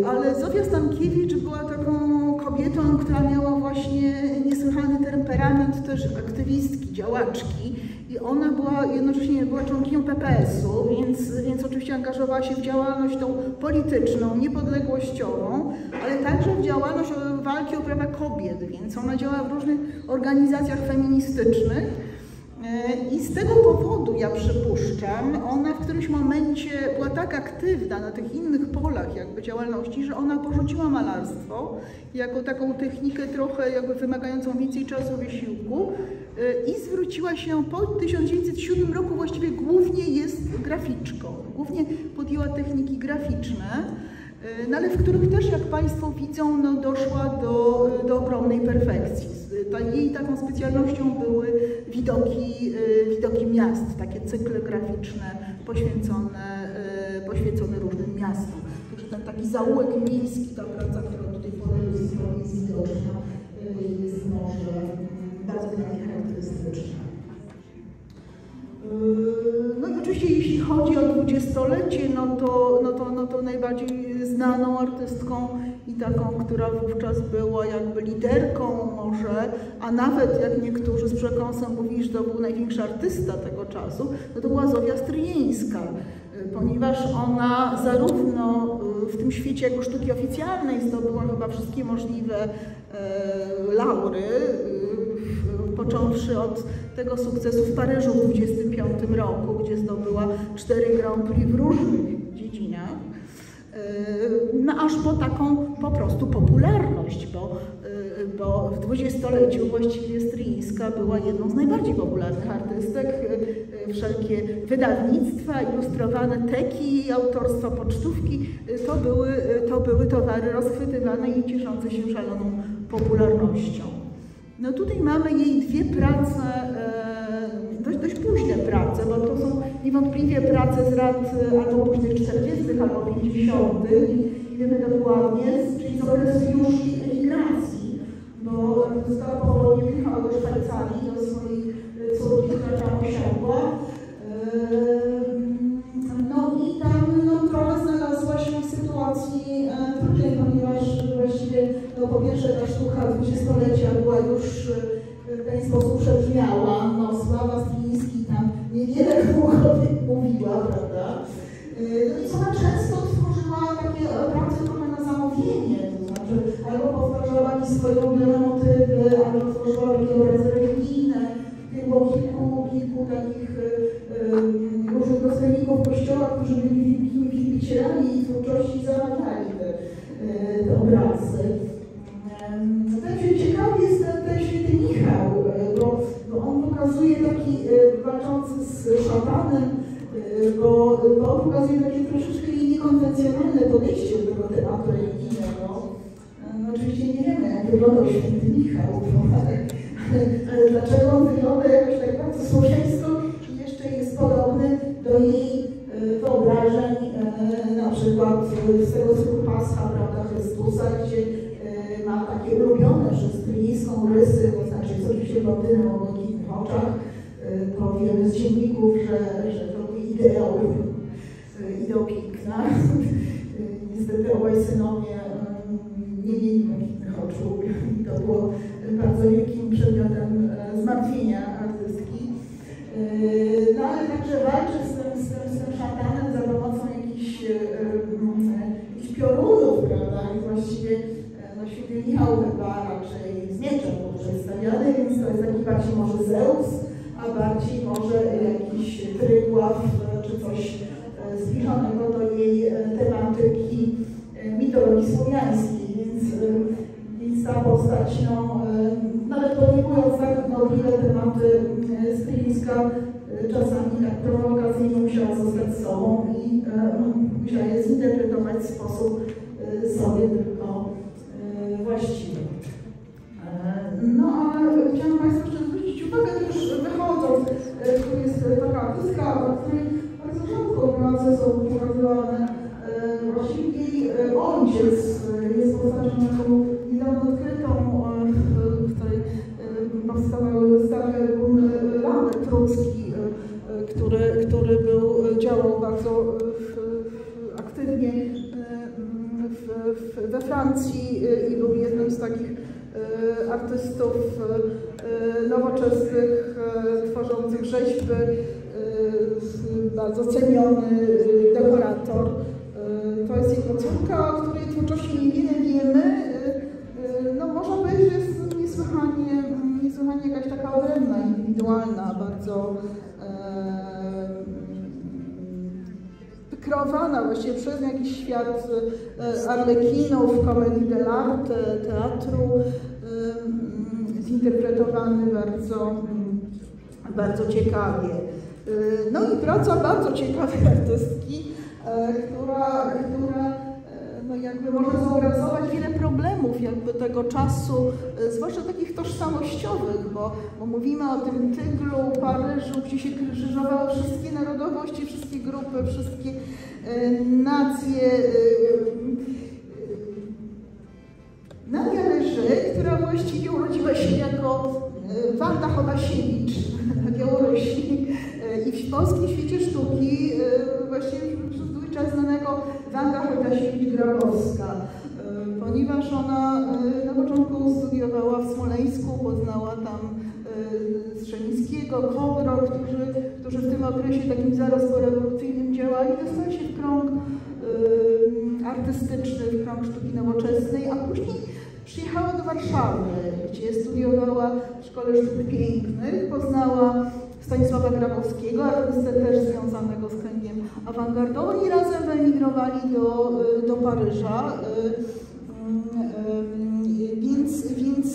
Ale Zofia Stankiewicz była taką kobietą, która miała właśnie niesłychany temperament też aktywistki, działaczki i ona była jednocześnie była członkinią PPS-u, więc, więc oczywiście angażowała się w działalność tą polityczną, niepodległościową, ale także w działalność walki o prawa kobiet, więc ona działała w różnych organizacjach feministycznych. I z tego powodu, ja przypuszczam, ona w którymś momencie była tak aktywna na tych innych polach jakby działalności, że ona porzuciła malarstwo jako taką technikę trochę jakby wymagającą więcej czasu, wysiłku i zwróciła się po 1907 roku właściwie głównie jest graficzką. Głównie podjęła techniki graficzne, no ale w których też, jak Państwo widzą, no, doszła do, do ogromnej perfekcji. Jej taką specjalnością były widoki, widoki miast, takie cykle graficzne poświęcone, poświęcone różnym miastom. Także ten taki zaułek miejski, ta praca, która do tej pory jest, jest widoczna, jest może bardzo dla mnie charakterystyczna. Oczywiście jeśli chodzi o dwudziestolecie, no to, no, to, no to najbardziej znaną artystką i taką, która wówczas była jakby liderką może, a nawet jak niektórzy z przekąsem mówili, że to był największy artysta tego czasu, no to była Zofia Stryjeńska, ponieważ ona zarówno w tym świecie jako sztuki oficjalnej zdobyła chyba wszystkie możliwe e, laury, począwszy od tego sukcesu w Paryżu w 1925 roku, gdzie zdobyła cztery Grand Prix w różnych dziedzinach, no aż po taką po prostu popularność, bo, bo w dwudziestoleciu właściwie Stryńska była jedną z najbardziej popularnych artystek. Wszelkie wydawnictwa, ilustrowane teki, autorstwa pocztówki, to były, to były towary rozchwytywane i cieszące się szaloną popularnością. No tutaj mamy jej dwie prace, e, dość, dość późne prace, bo to są niewątpliwie prace z lat albo późnych 40., albo 50. wiemy dokładnie, czyli z okresu już emigracji, bo została po wojnie wyjechała do Szwajcarii, do swojej córki, która tam osiadła. No i tam no, trochę znalazła się w sytuacji trudnej, ponieważ właściwie no, po pierwsze ta sztuka dwudziestolecia była już w ten sposób przebrzmiała, no Sława Striński tam niewiele mówiła, prawda? No i ona często tworzyła takie prace trochę na zamówienie, to znaczy albo powtarzała jakieś swoje ulubione motywy, albo tworzyła takie obrazy religijne. Było kilku, kilku takich różnych dostojników kościoła, którzy byli wielkimi wielbicielami i twórczości zamawiali te, te obrazy. Z szatanem, bo, bo pokazuje takie troszeczkę niekonwencjonalne podejście do tego tematu religijnego. No, oczywiście nie wiemy, jak wyglądał święty Michał, ale, dlaczego on wygląda jakoś tak bardzo słowiańsko i jeszcze jest podobny do jej wyobrażeń, na przykład z tego cyklu Pascha, prawda, Chrystusa, gdzie ma takie ulubione przez styliską rysy, to znaczy jest oczywiście blondynem o błękitnych oczach. Wiemy z dzienników, że, że to ideał, ideał piękna. Niestety obaj synowie nie mieli błękitnych oczu i to było bardzo wielkim przedmiotem zmartwienia artystki. No ale także walczy z tym, z tym, z tym szatanem za pomocą jakichś, jakichś piorunów, prawda? I właściwie no, święty Michał chyba raczej z mieczem był przedstawiany, więc to jest taki bardziej może Zeus, a bardziej może jakiś Trygław czy coś zbliżonego do jej tematyki mitologii słowiańskiej, więc, więc ta postać, no, nawet podejmując tak nobliwe tematy styliska, czasami tak prowokacyjnie musiała zostać sobą i musiała je zinterpretować w sposób sobie tylko właściwy. No ale chciałam Państwu jeszcze zwrócić uwagę, właściwie przez jakiś świat arlekinów, komedii dell'arte, teatru, zinterpretowany bardzo, bardzo ciekawie. No i praca bardzo ciekawej artystki, która, która no jakby może zobrazować wiele problemów jakby tego czasu, zwłaszcza takich tożsamościowych, bo, bo mówimy o tym tyglu, Paryżu, gdzie się krzyżowały wszystkie narodowości, wszystkie grupy, wszystkie nacje. Nadia Leży, która właściwie urodziła się jako Wanda Chodasiewicz na Białorusi i w polskim świecie sztuki właściwie przez długi czas znanego Wanda Chodasiewicz-Grabowska, ponieważ ona na początku studiowała w Smoleńsku, poznała tam Strzemińskiego, Kobro, którzy, którzy w tym okresie takim zaraz porewolucyjnym działali, dostała się w krąg artystyczny, w krąg sztuki nowoczesnej, a później przyjechała do Warszawy, gdzie studiowała w Szkole Sztuk Pięknych, poznała Stanisława Grabowskiego, artystę też związanego z kręgiem awangardowym i razem wyemigrowali do, do Paryża. Więc, więc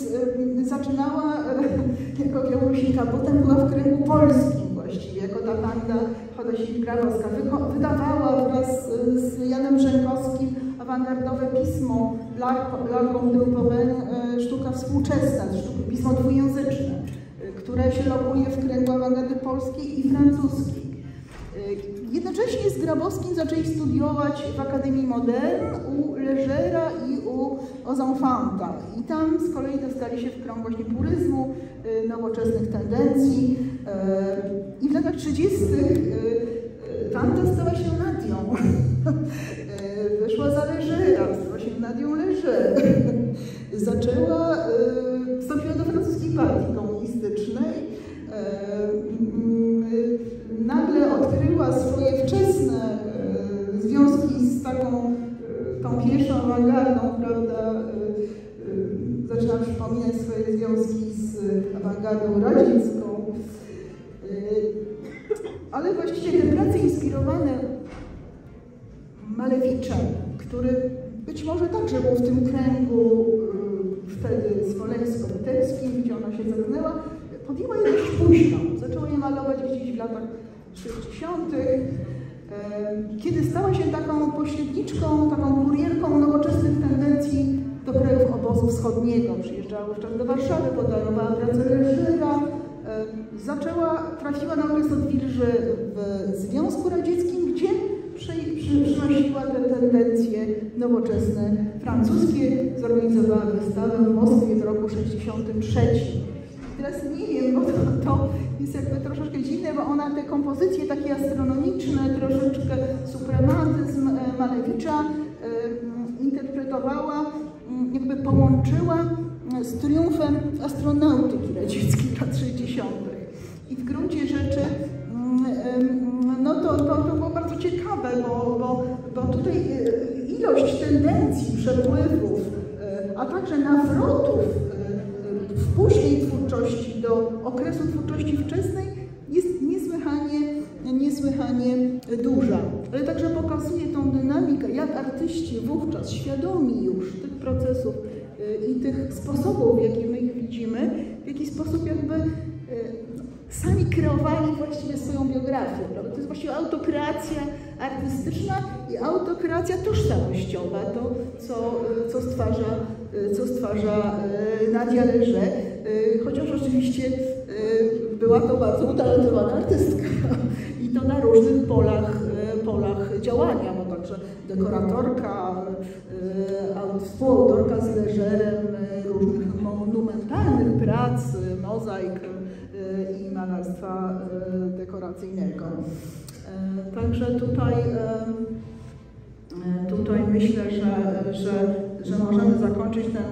zaczynała jako Białorusinka, potem była w kręgu polskim właściwie, jako ta banda Chodosiewicz-Grabowska. Wydawała wraz z Janem Brzękowskim awangardowe pismo Larką Tyłpowen, sztuka współczesna, pismo dwujęzyczne, które się lokuje w kręgu awangardy polskiej i francuskiej. Jednocześnie Jednocześnie z Grabowskim zaczęli studiować w Akademii Modern u Legera i u Ozonfanta. I tam z kolei dostali się w krąg właśnie puryzmu, y, nowoczesnych tendencji. Y, I w latach 30. Fanta stała się Nadią. Wyszła za Legera, stała się Nadią Leger. Zaczęła, wstąpiła do francuskiej partii komunistycznej nagle odkryła swoje wczesne związki z taką, tą pierwszą awangardą, prawda, zaczyna przypominać swoje związki z awangardą radziecką. Ale właściwie te prace inspirowane Malewiczem, który być może także był w tym kręgu wtedy smoleńsko-litewskim, gdzie ona się zamknęła, podjęła je dość późno. Zaczęła je malować gdzieś w latach 60., kiedy stała się taką pośredniczką, taką kurierką nowoczesnych tendencji do krajów obozu wschodniego. Przyjeżdżała wówczas do Warszawy, podarowała pracę reżyra, zaczęła, trafiła na okres odwilży w Związku Radzieckim, gdzie przynosiła te tendencje nowoczesne francuskie, zorganizowała wystawę w Moskwie w roku 63. Teraz nie wiem, bo to, to, jest jakby troszeczkę dziwne, bo ona te kompozycje takie astronomiczne, troszeczkę suprematyzm e, Malewicza e, interpretowała, jakby połączyła e, z triumfem astronautyki radzieckiej lat 60. I w gruncie rzeczy no to, to, to było bardzo ciekawe, bo, bo, bo tutaj ilość tendencji, przepływów, a także nawrotów w później twórczości do okresu twórczości wczesnej jest niesłychanie, niesłychanie duża. Ale także pokazuje tą dynamikę, jak artyści wówczas świadomi już tych procesów i tych sposobów, w jaki my ich widzimy, w jaki sposób jakby sami kreowali właściwie swoją biografię. Prawda? To jest właściwie autokreacja artystyczna i autokreacja tożsamościowa, to co, co stwarza, co stwarza e, Nadia Leże, e, chociaż oczywiście e, była to bardzo utalentowana artystka i to na różnych polach, polach działania, bo także dekoratorka, współautorka z Leżerem różnych monumentalnych prac, mozaik, i malarstwa e, dekoracyjnego. E, także tutaj, e, tutaj myślę, że, że, że możemy zakończyć ten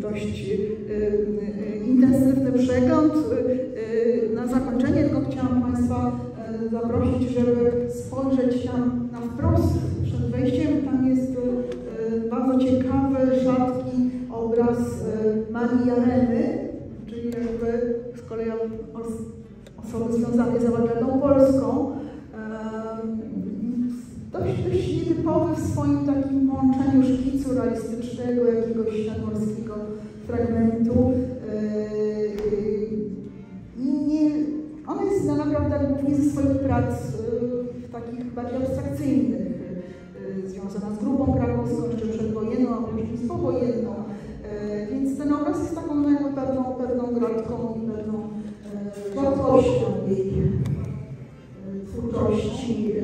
dość intensywny przegląd. Na zakończenie tylko chciałam Państwa zaprosić, żeby spojrzeć tam na wprost przed wejściem. Tam jest bardzo ciekawy, rzadki obraz Marii Jaremy, czyli jakby kolei osoby związane z awangardą polską, dość, dość nietypowy w swoim takim połączeniu szkicu realistycznego, jakiegoś nadmorskiego fragmentu. Nie, ona jest znana, prawda, głównie ze swoich prac takich bardziej abstrakcyjnych, związana z grupą krakowską, jeszcze przedwojenną, a później z powojenną. Obraz jest taką no, jakby pewną, pewną gratką i pewną e, łatwością jej e, twórczości.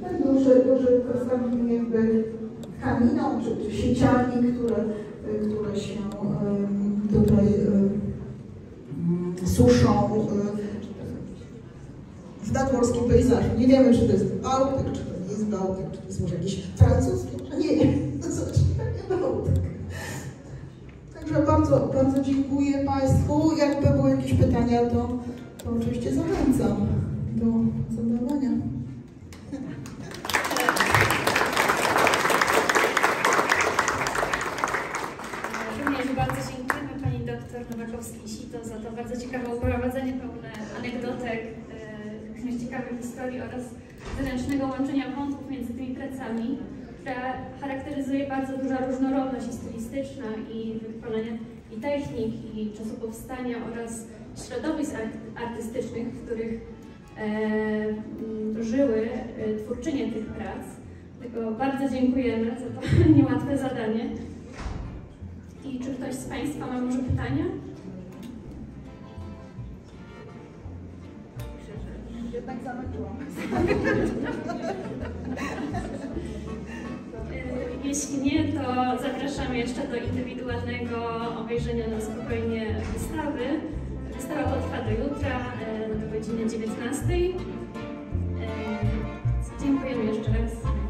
Ten duży, duży jakby kaminą czy, czy sieciami, które, które się tutaj suszą w nadmorskim pejzażu. Nie wiemy, czy to jest Bałtyk, czy to nie jest Bałtyk, czy to jest może jakiś francuski, nie wiem. Znaczy. Także bardzo, bardzo dziękuję Państwu. Jakby były jakieś pytania, to, to oczywiście zachęcam do zadawania. Również bardzo dziękujemy Pani doktor Nowakowskiej-Sito za to bardzo ciekawe uprowadzenie pełne anegdotek, e, różnych ciekawych historii oraz zręcznego łączenia wątków między tymi pracami która charakteryzuje bardzo duża różnorodność i stylistyczna i wykonania i technik, i czasu powstania oraz środowisk artystycznych, w których e, żyły e, twórczynie tych prac. Tylko bardzo dziękujemy za to niełatwe zadanie. I czy ktoś z Państwa ma może pytania? Jednak zamęczyłam. Jeśli nie, to zapraszam jeszcze do indywidualnego obejrzenia na spokojnie wystawy. Wystawa potrwa do jutra do godziny 19. Dziękujemy jeszcze raz.